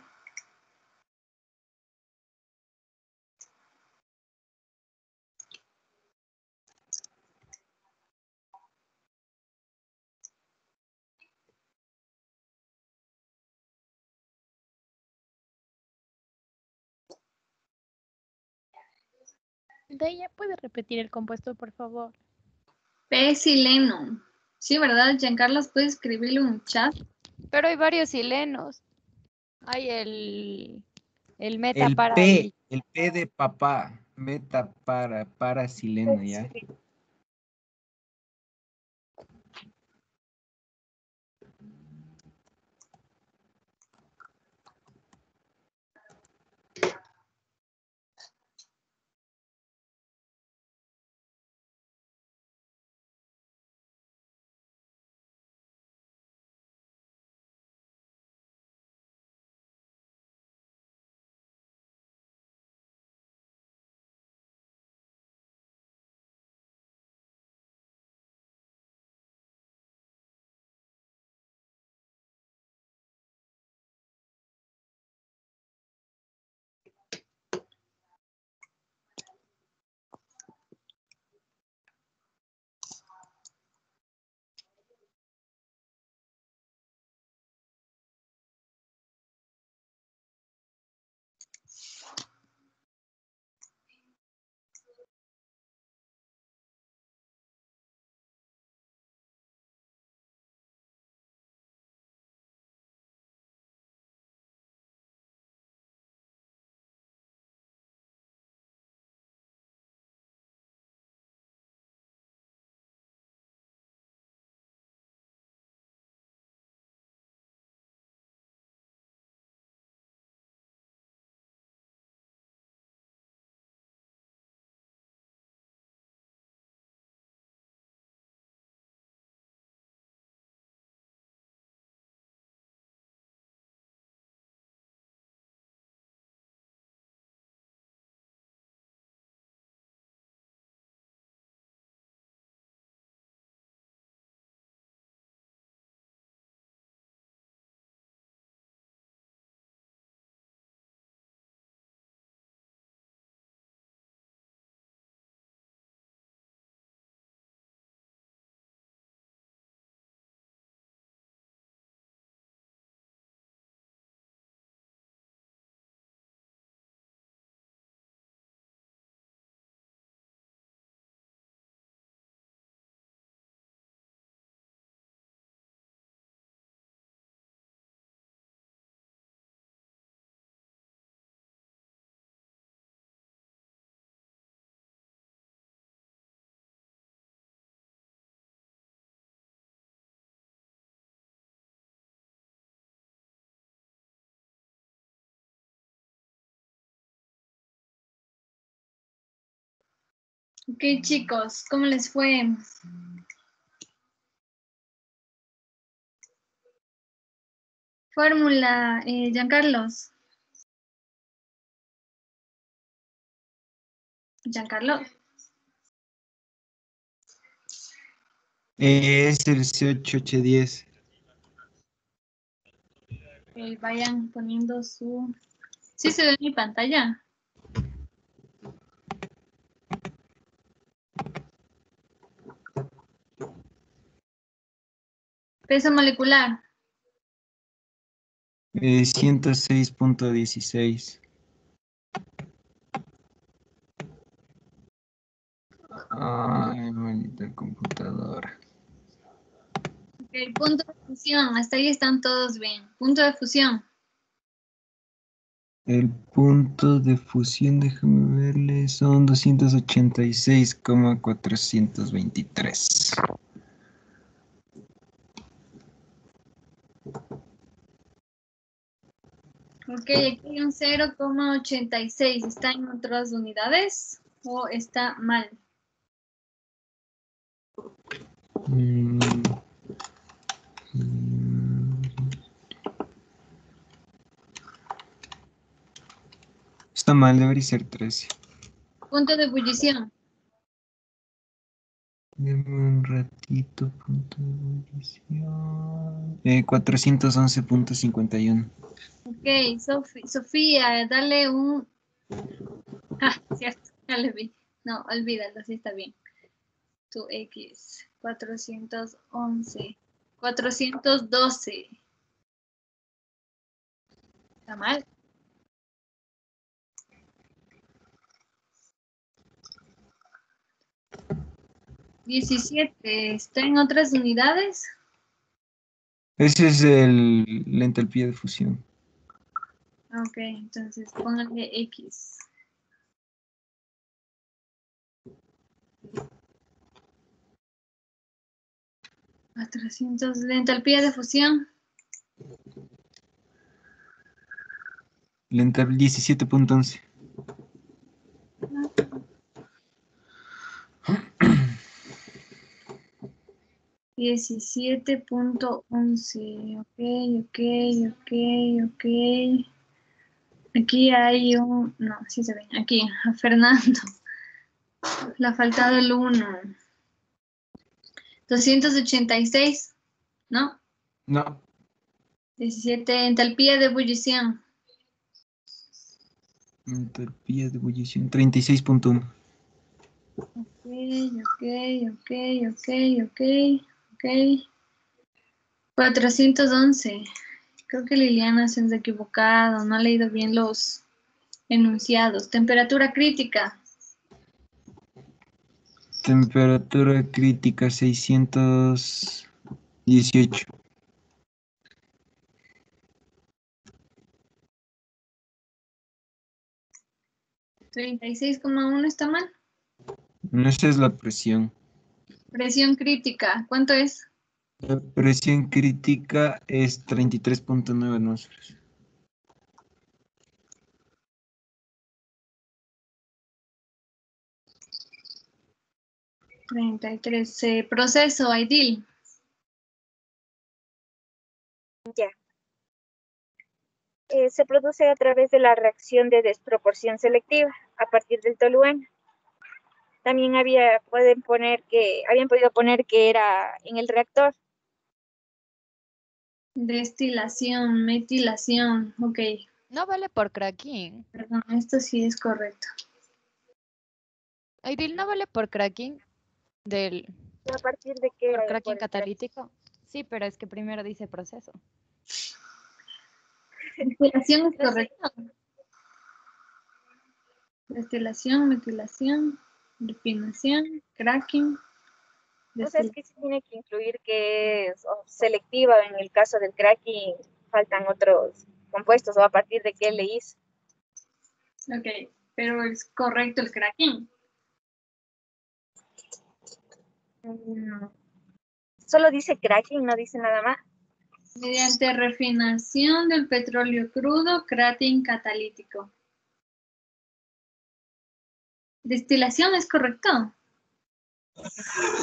De ella puede repetir el compuesto, por favor. P sileno. Sí, ¿verdad? Giancarlos, ¿puedes escribirle un chat? Pero hay varios silenos. Hay el, el meta El para P, el P de papá, meta para, para sileno, ¿ya? Ok, chicos, ¿cómo les fue? Fórmula, eh, Giancarlos. Giancarlo. Eh, es el C8H10. Ok, vayan poniendo su... ¿Sí se ve en mi pantalla? Peso molecular. Eh, 106.16. Ay, maldita computadora. Ok, punto de fusión. Hasta ahí están todos bien. Punto de fusión. El punto de fusión, déjame verle, son 286,423. Ok, aquí hay un 0,86. ¿Está en otras unidades o está mal? Mm. Está mal, debería ser 13. Punto de ebullición. Deme un ratito, punto de ebullición. Eh, 411.51. Ok, Sofi- Sofía, dale un... Ah, cierto, ya le vi. No, olvídalo, así está bien. Tu X, 411, 412. ¿Está mal? Diecisiete, ¿está en otras unidades? Ese es el, la entalpía de fusión. Ok, entonces póngale X. Cuatrocientos de entalpía de fusión. La ental 17.11. Diecisiete punto once. Ok, ok, ok, ok. Aquí hay un. No, sí se ve. Aquí, a Fernando. Le ha faltado el 1. 286, ¿no? No, 17, entalpía de ebullición. entalpía de ebullición 36.1. Ok, ok, ok, ok, ok, ok. 411. Creo que Liliana se ha equivocado, no ha leído bien los enunciados. Temperatura crítica. Temperatura crítica 618. 36,1 está mal. No, esa es la presión. Presión crítica. ¿Cuánto es? La presión crítica es 33.9 atmósferas. 33. eh, proceso, IDIL. Ya. Eh, se produce a través de la reacción de desproporción selectiva a partir del tolueno. También había, pueden poner que, habían podido poner que era en el reactor. Destilación, metilación. Ok. No vale por cracking. Perdón, esto sí es correcto. Aidil no vale por cracking del ¿A partir de qué? por cracking Por catalítico. Sí, pero es que primero dice proceso. Destilación es correcto. Destilación, metilación, refinación, cracking. Sea, es que se tiene que incluir que es selectiva en el caso del cracking, faltan otros compuestos o a partir de qué le hizo. Ok, pero es correcto el cracking. Mm, Solo dice cracking, no dice nada más. Mediante refinación del petróleo crudo, cracking catalítico. Destilación es correcto.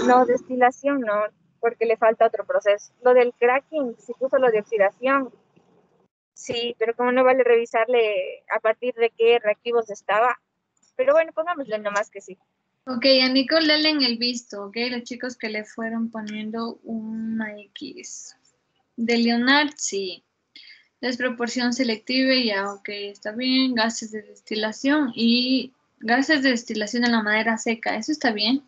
No, destilación no, porque le falta otro proceso. Lo del cracking, si puso lo de oxidación, sí, pero como no vale revisarle a partir de qué reactivos estaba. Pero bueno, pongámosle nomás que sí. Ok, a Nicole dale en el visto, ok, los chicos que le fueron poniendo una X. De Leonard, sí. Desproporción selectiva, ya, ok, está bien. Gases de destilación y gases de destilación en la madera seca, eso está bien.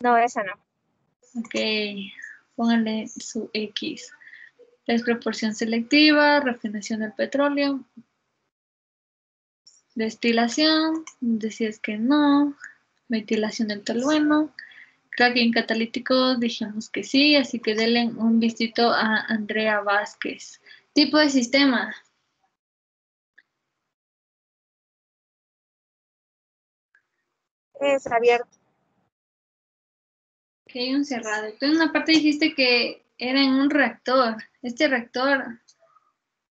No, esa no. Ok, póngale su X. Desproporción selectiva, refinación del petróleo. Destilación, decías que no. Metilación del tolueno. Cracking catalítico, dijimos que sí, así que denle un visito a Andrea Vázquez. Tipo de sistema. Es abierto. Que hay un cerrado. Tú en una parte dijiste que era en un reactor. Este reactor,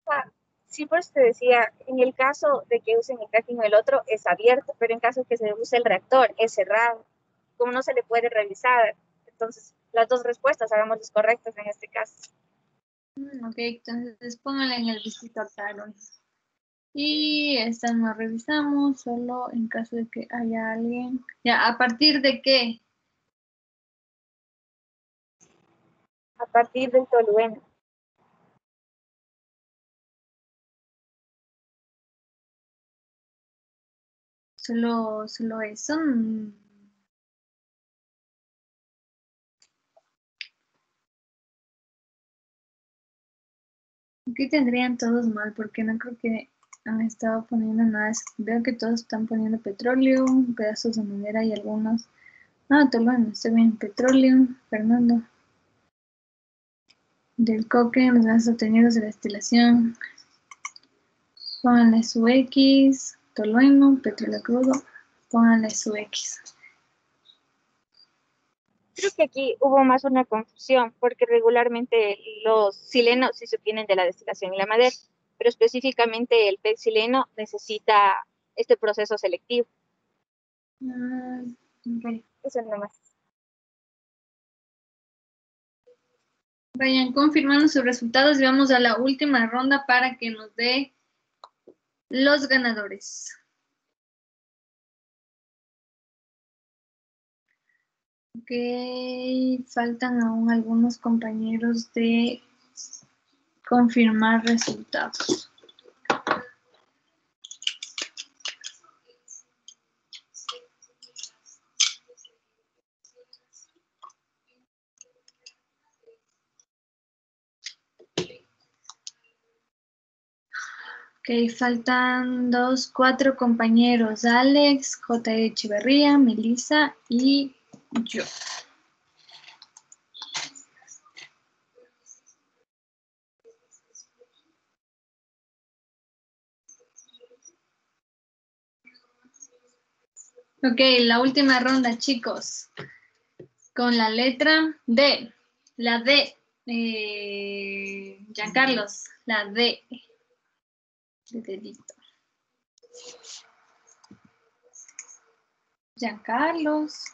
Ah, Sí, por eso te decía, en el caso de que usen el tracking o el otro, es abierto, pero en caso que se use el reactor, es cerrado. Como no se le puede revisar, entonces las dos respuestas, hagamos las correctas en este caso. Mm, ok, entonces póngale en el visito a. Y esta no revisamos, solo en caso de que haya alguien. Ya, ¿a partir de qué? A partir del tolueno. Solo, solo eso. mm. Aquí tendrían todos mal, porque no creo que han estado poniendo nada. Veo que todos están poniendo petróleo, pedazos de madera y algunos. Ah, Tolueno, está bien. Petróleo, Fernando. Del coque, los gases obtenidos de la destilación. Pónganle su X. Tolueno, petróleo crudo. Pónganle su X. Creo que aquí hubo más una confusión, porque regularmente los silenos sí se obtienen de la destilación y la madera, pero específicamente el sileno necesita este proceso selectivo. Ah. Eso nomás. Vayan confirmando sus resultados y vamos a la última ronda para que nos dé los ganadores. Ok, faltan aún algunos compañeros de confirmar resultados. Ok, faltan dos, cuatro compañeros, Alex, J. Echeverría, Melissa y yo. Ok, la última ronda, chicos. Con la letra D. La D. Eh, Giancarlos, la D. De dedito. Giancarlos.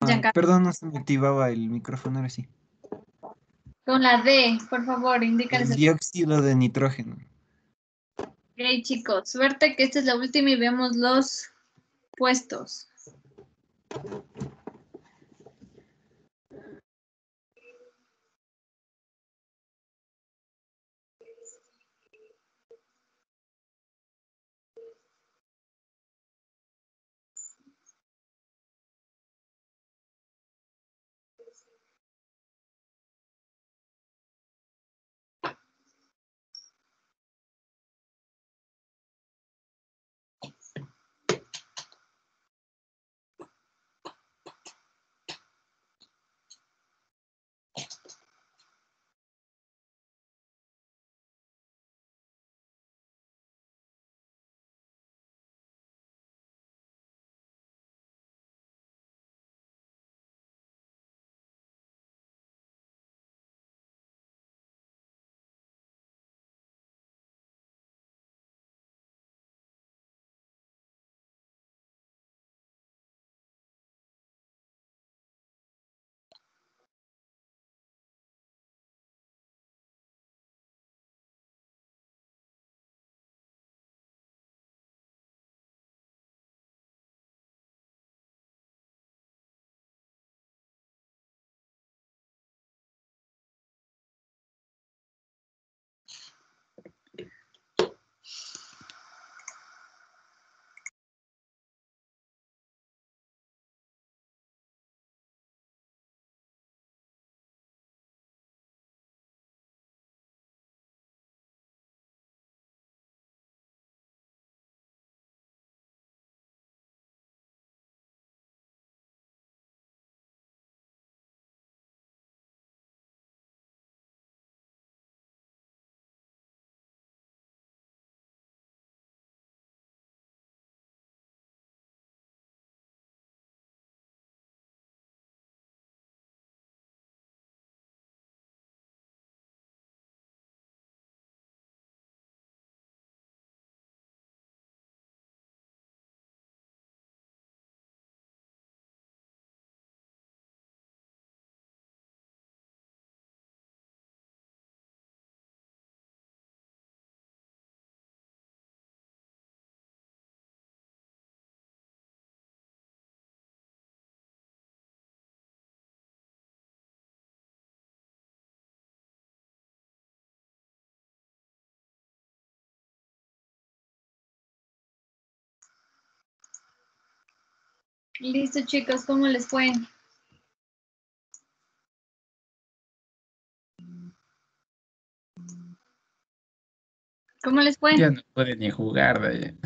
Ah, Giancarlo. perdón, no se me activaba el micrófono ahora sí. Con la D, por favor, indícales. El dióxido de nitrógeno. Ok, chicos, suerte que esta es la última y vemos los puestos. Listo, chicos, ¿cómo les fue? ¿Cómo les fue? Ya no puede ni jugar ahí.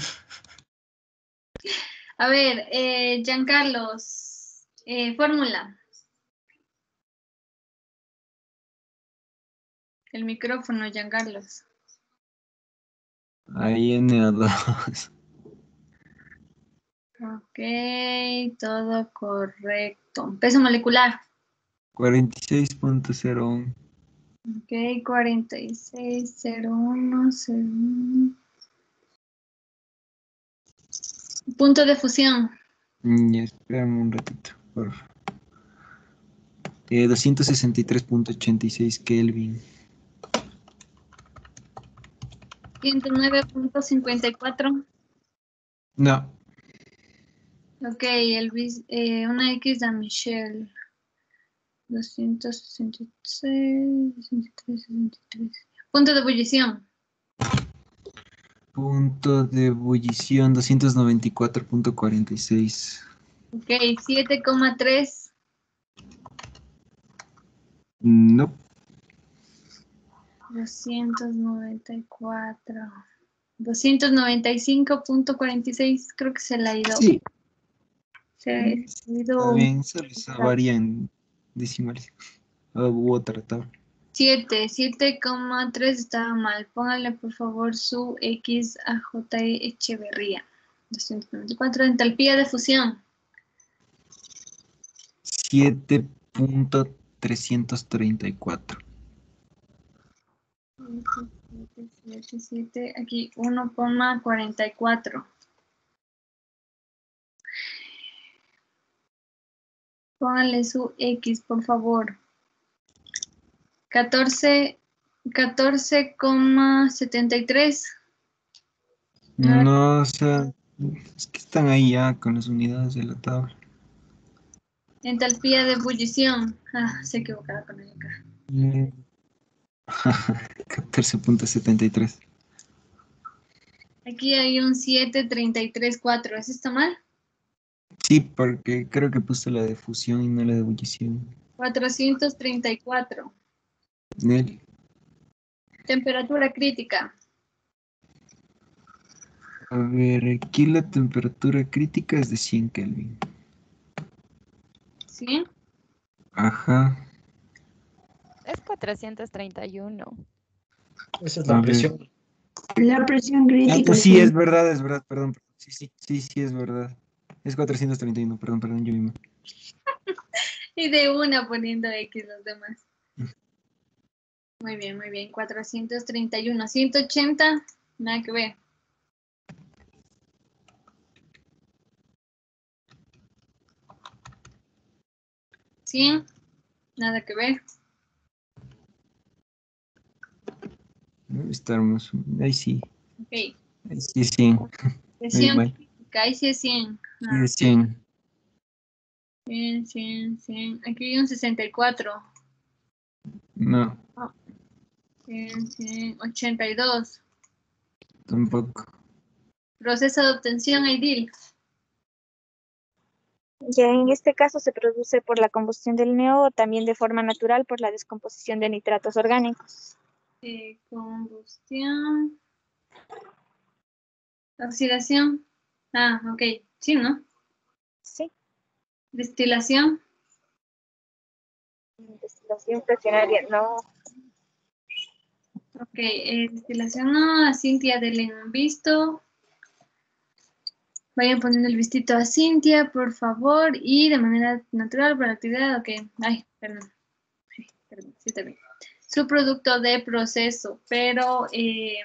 A ver, eh, Giancarlos, eh, fórmula. El micrófono, Giancarlos. Ahí NO2. Ok, todo correcto. Peso molecular. 46.01. Ok, 4601. según- Punto de fusión. Mm, Ya, espérame un ratito, por favor. Eh, 263.86 Kelvin. 109.54. No, Ok, el, bis- eh, una X de Michelle. 266, 63, 63. Punto de ebullición. punto de ebullición 294.46. Ok, 7,3. No, 294. 295.46. Creo que se le ha ido. sí, Se ha ido. está bien, solo se varía en decimales. Ah, u otra tabla. 7, 7,3 estaba mal. Póngale por favor su X a J. E Echeverría. 294. Entalpía de fusión. 7.334. 7, 7, 7, aquí 1,44. Póngale su X, por favor. 14, 14,73. No, o sea, es que están ahí ya con las unidades de la tabla. Entalpía de ebullición. Ah, se equivocaba con el acá. Mm. 14.73. Aquí hay un 733.4. ¿Eso está mal? Sí, porque creo que puse la de fusión y no la de ebullición. 434. Nel, Temperatura crítica. A ver, aquí la temperatura crítica es de 100 Kelvin. ¿Sí? Ajá. Es 431. Esa es la presión. La presión Ah, crítica. pues sí, es verdad, es verdad, perdón. perdón. Sí, sí, sí, sí, es verdad. Es 431, perdón, perdón, yo mismo. Y de una poniendo X los demás. Muy bien, muy bien. 431. 180. Nada que ver. ¿100? Nada que ver. Estar más. Ahí sí. Ok. Ahí sí es 100. De Ahí 100 mal. crítica, Ahí sí es 100. Sí Ah, es 100. 100, 100, 100. Aquí hay un 64. No, 100, 100, 82. tampoco. Proceso de obtención IDIL. Ya en este caso se produce por la combustión del neo o también de forma natural por la descomposición de nitratos orgánicos. Eh, combustión. Oxidación. Ah, ok. Sí, ¿no? Sí. Destilación. Destilación fraccionaria, no. Ok, eh, destilación no. A Cintia denle un visto. Vayan poniendo el vistito a Cintia, por favor. Y de manera natural por la actividad. Ok. Ay, perdón. Ay, perdón. Sí, también. Su producto de proceso, pero. eh,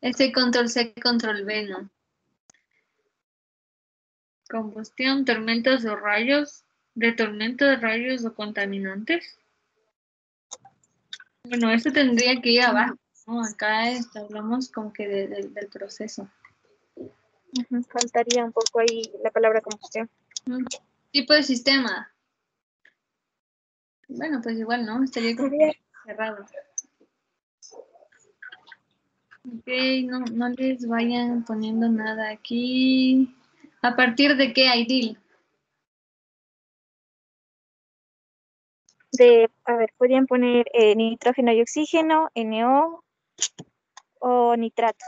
Ese control C, control V, ¿no? Combustión, tormentas o rayos, de tormenta de rayos o contaminantes. Bueno, esto tendría que ir abajo, ¿no? Acá es- hablamos como que de- de- del proceso. Faltaría un poco ahí la palabra combustión. Tipo de sistema. Bueno, pues igual, ¿no? Estaría como cerrado. Ok, no, no les vayan poniendo nada aquí. ¿A partir de qué, Aidil? De, a ver, podrían poner eh, nitrógeno y oxígeno, NO o nitratos.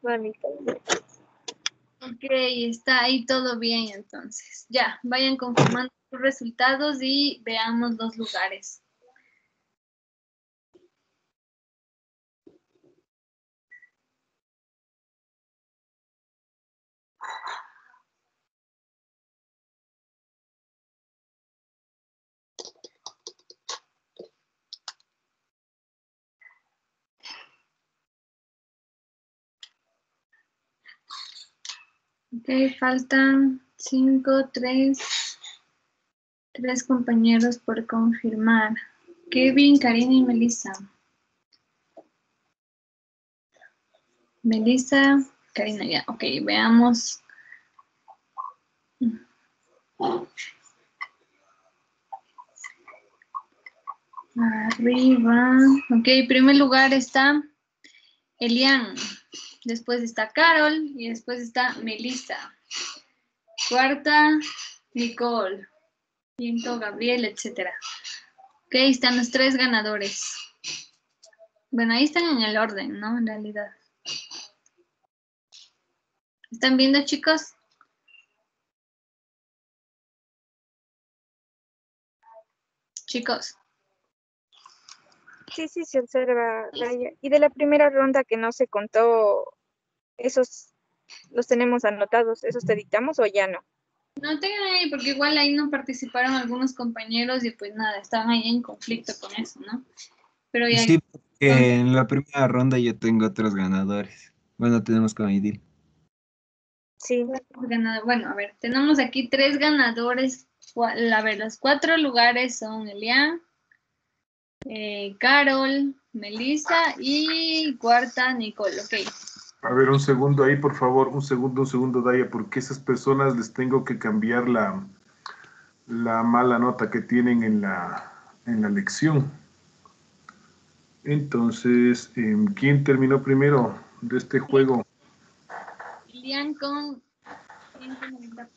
Mamita. Ok, está ahí todo bien entonces. Ya, vayan confirmando sus resultados y veamos los lugares. Ok, faltan cinco, tres, tres compañeros por confirmar. Kevin, Karina y Melissa. Melissa, Karina, ya. Ok, veamos. Arriba. Ok, primer lugar está Elian. Después está Carol y después está Melissa. Cuarta, Nicole. Gabriel, etcétera. Ok, están los tres ganadores. Bueno, ahí están en el orden, ¿no? En realidad. ¿Están viendo, chicos? Chicos. Sí, sí, se observa, Raya. Y de la primera ronda que no se contó, esos los tenemos anotados, ¿esos te dictamos o ya no? No tengan ahí, porque igual ahí no participaron algunos compañeros y pues nada, estaban ahí en conflicto con eso, ¿no? Pero ya Sí, porque en la primera ronda yo tengo otros ganadores. Bueno, tenemos con Aidil. Sí. Bueno, a ver, tenemos aquí tres ganadores. A ver, los cuatro lugares son Elian, eh, Carol, Melissa y cuarta Nicole. Ok. A ver, un segundo ahí, por favor, un segundo, un segundo, Daya, porque esas personas les tengo que cambiar la, la mala nota que tienen en la, en la lección. Entonces, em, ¿quién terminó primero de este juego? Elian con 190.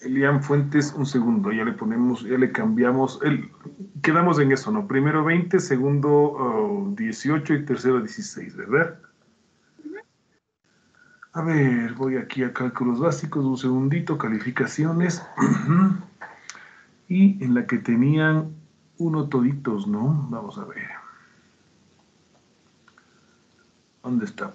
Elian Fuentes, un segundo, ya le ponemos, ya le cambiamos, el, quedamos en eso, ¿no? Primero 20, segundo oh, 18 y tercero 16, ¿verdad? A ver, voy aquí a cálculos básicos, un segundito, calificaciones. y en la que tenían uno toditos, ¿no? Vamos a ver. ¿Dónde está?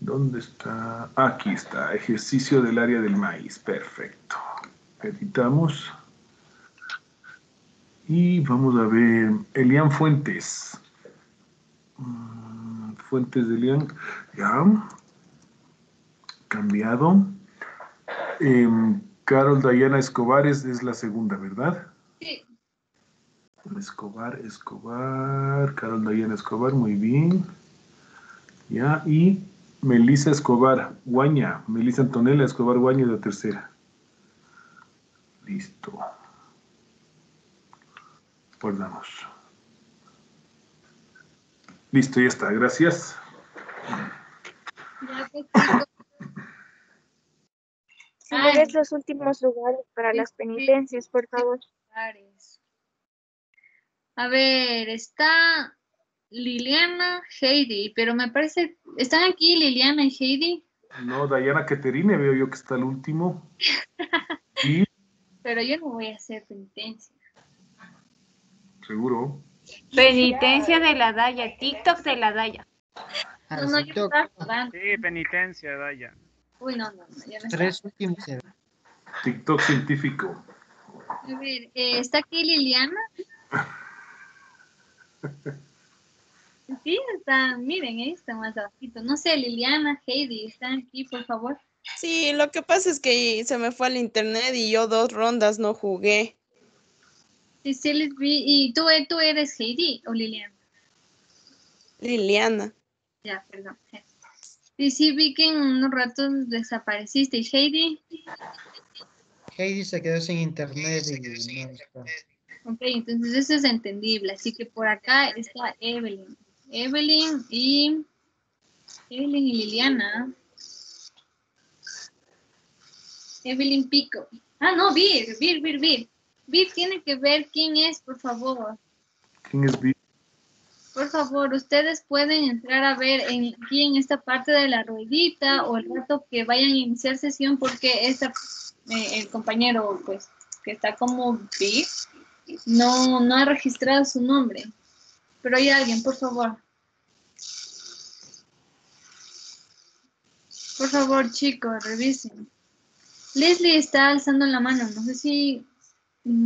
¿Dónde está? Aquí está, ejercicio del área del maíz. Perfecto. Editamos. Y vamos a ver, Elian Fuentes. Fuentes de Elian. Ya. Cambiado. Em, Carol Dayana Escobar es, es la segunda, ¿verdad? Sí. Escobar, Escobar, Carol Dayana Escobar, muy bien. Ya, y Melissa Escobar, Guaña, Melissa Antonella Escobar Guaña, la tercera. Listo. Guardamos. Listo, ya está, gracias. Chicos. Si los últimos lugares para las penitencias, por favor. A ver, está Liliana, Heidi, pero me parece, ¿están aquí Liliana y Heidi? No, Dayana Caterine, veo yo que está el último. Y Pero yo no voy a hacer penitencia. seguro. Penitencia de la Daya, TikTok de la Daya. No, no, yo estaba jugando. Sí, penitencia, Daya. Uy, no, no, ya. Tres últimos. TikTok científico. A ver, eh, ¿está aquí Liliana? Sí, está, miren, ahí está más abajito. No sé, Liliana, Heidi, ¿están aquí, por favor? Sí, lo que pasa es que se me fue al internet y yo dos rondas no jugué. Sí, sí, les vi. ¿Y tú, eh, tú eres Heidi o Liliana? Liliana. Ya, perdón. Sí, sí, vi que en unos ratos desapareciste. ¿Y Heidi? Heidi se quedó sin internet y no está. Ok, entonces eso es entendible. Así que por acá está Evelyn. Evelyn y Evelyn y Liliana. Evelyn Pico. Ah, no, Vir, Vir, Vir, Vir. Vir tiene que ver quién es, por favor. ¿Quién es Vir? Por favor, ustedes pueden entrar a ver en, aquí en esta parte de la ruedita o el rato que vayan a iniciar sesión porque esta, eh, el compañero pues que está como Vir no, no ha registrado su nombre. Pero hay alguien, por favor. Por favor, chicos, revisen. Leslie está alzando la mano. No sé si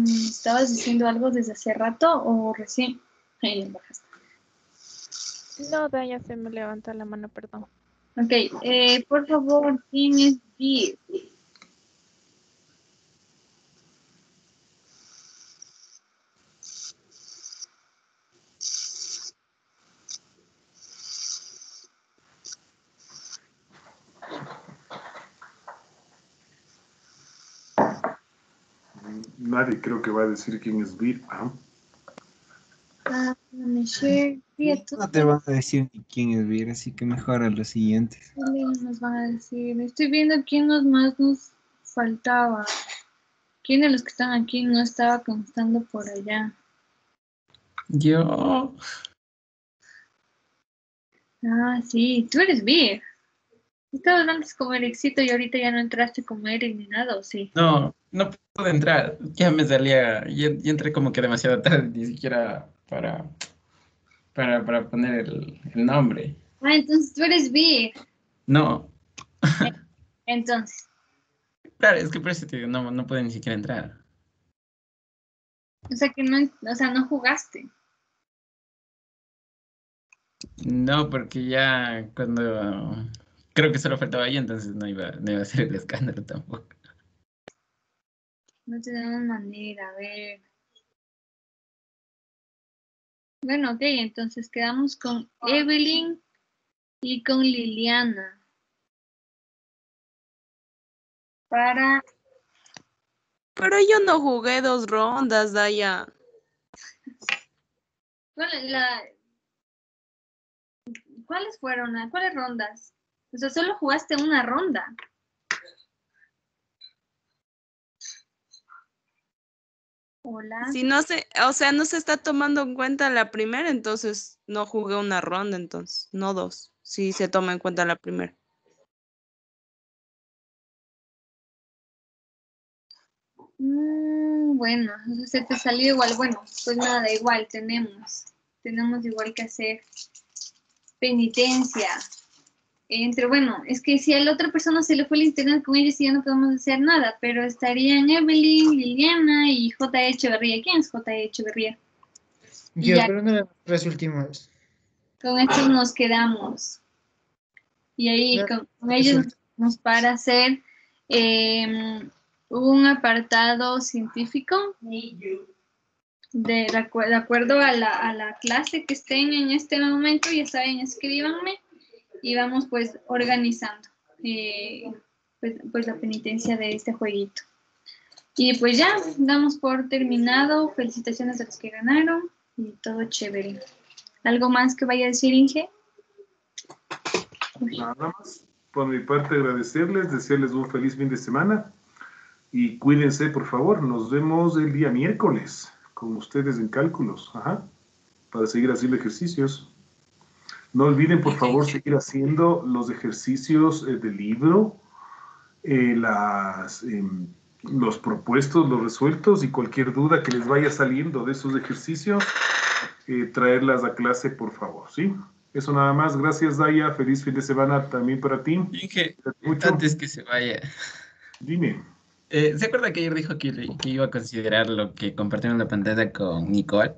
estabas diciendo algo desde hace rato o recién. Ahí le bajaste. No, Daya se me levanta la mano, perdón. Ok, eh, por favor, ¿quién es Vir? Nadie creo que va a decir quién es Vir. ¿ah? Ah. No te van a decir ni quién es Vir, así que mejor a los siguientes. ¿Quién nos van a decir? Estoy viendo quién nos más nos faltaba. ¿Quién de los que están aquí no estaba constando por allá? Yo. Ah, sí, tú eres Vir. Estabas antes como Ericito y ahorita ya no entraste como Eric ni nada, ¿o sí? No, no pude entrar. Ya me salía. Ya entré como que demasiado tarde, ni siquiera para. Para, para poner el, el nombre. Ah, entonces tú eres Vir. No, Entonces, claro, es que por eso te digo, no, no pude ni siquiera entrar. o sea que no, o sea, no jugaste. No, porque ya cuando. Creo que solo faltaba ahí, entonces no iba, no iba a hacer el escándalo tampoco. No tenemos manera, a ver. Bueno, ok, entonces quedamos con Evelyn y con Liliana. Para, Pero yo no jugué dos rondas, Daya. ¿cuál- la- ¿cuáles fueron? ¿Cuáles rondas? O sea, solo jugaste una ronda. Hola. Si no se, o sea, no se está tomando en cuenta la primera, entonces no jugué una ronda, entonces, no dos. Si se toma en cuenta la primera. Mm, bueno, se te salió igual. Bueno, pues nada, igual tenemos. Tenemos igual que hacer penitencia. Entre, bueno, es que si a la otra persona se le fue el internet con ellos, ya no podemos hacer nada, pero estarían Evelyn, Liliana y J. Echeverría. ¿Quién es J. Echeverría? Y Yo, ya. pero no los tres últimos. Con estos nos quedamos. Y ahí con, con ellos nos para hacer eh, un apartado científico de, de acuerdo a la, a la clase que estén en este momento, ya saben, escríbanme y vamos pues organizando eh, pues, pues la penitencia de este jueguito. Y pues ya, damos por terminado. Felicitaciones a los que ganaron y todo chévere. ¿Algo más que vaya a decir Inge? Nada más. Por mi parte, agradecerles, desearles un feliz fin de semana y cuídense, por favor. Nos vemos el día miércoles con ustedes en cálculos, ajá, para seguir haciendo ejercicios. No olviden, por favor, seguir haciendo los ejercicios eh, del libro, eh, las, em, los propuestos, los resueltos y cualquier duda que les vaya saliendo de esos ejercicios, eh, traerlas a clase, por favor, ¿sí? Eso nada más. Gracias, Daya. Feliz fin de semana también para ti. Inge, Mucho. antes que se vaya. Dime. Eh, ¿Se acuerda que ayer dijo que, que iba a considerar lo que compartimos la pantalla con Nicole?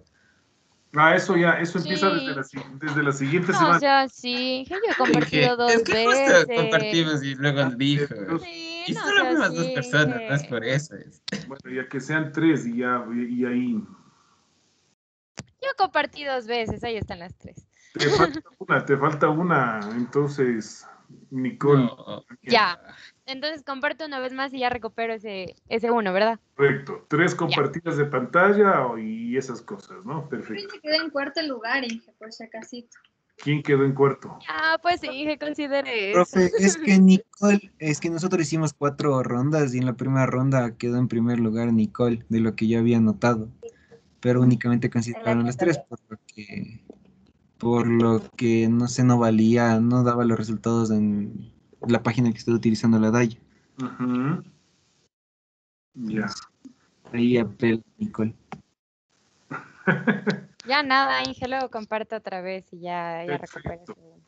Ah, eso ya, eso empieza Sí. desde, la, desde la siguiente No, semana. o sea, sí, yo he compartido dos es que veces. justo compartimos y luego dijo. Sí, Y no, o solo sea, fuimos dos sí, personas, no es que- por eso. es. Bueno, ya que sean tres y ya, y ahí. Yo compartí dos veces, ahí están las tres. Te falta una, te falta una. Entonces, Nicole. Ya. Entonces comparto una vez más y ya recupero ese, ese uno, ¿verdad? Correcto. Tres compartidas de pantalla o- y esas cosas, ¿no? Perfecto. Inge quedó en cuarto lugar, Inge, por si acasito. ¿Quién quedó en cuarto? Ah, pues sí, que considere eso. Profe, es que Nicole, es que nosotros hicimos cuatro rondas y en la primera ronda quedó en primer lugar Nicole, de lo que yo había notado. Pero únicamente consideraron las tres, por lo que, por lo que no sé, no valía, no daba los resultados en la página que estoy utilizando la DAI. Ya. Ahí apel Nicole. Ya nada, Inge, luego comparto otra vez y ya, ya.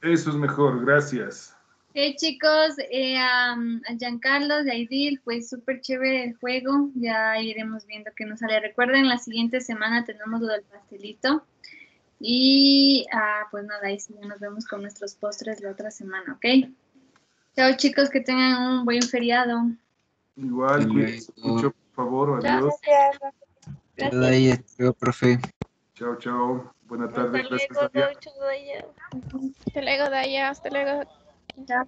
Eso es mejor, gracias. Eh, chicos, eh, a, a Giancarlo, de Aidil, pues súper chévere el juego. Ya iremos viendo qué nos sale. Recuerden, la siguiente semana tenemos lo del pastelito. Y ah, pues nada, ahí sí ya nos vemos con nuestros postres la otra semana, ¿ok? Chao chicos, que tengan un buen feriado. Igual, cuídense mucho, por favor. Adiós. DAI, hasta profe. Chao, chao. Buena tarde. Hasta Gracias, luego, Daya. Hasta luego, Daya. Hasta luego. Chao.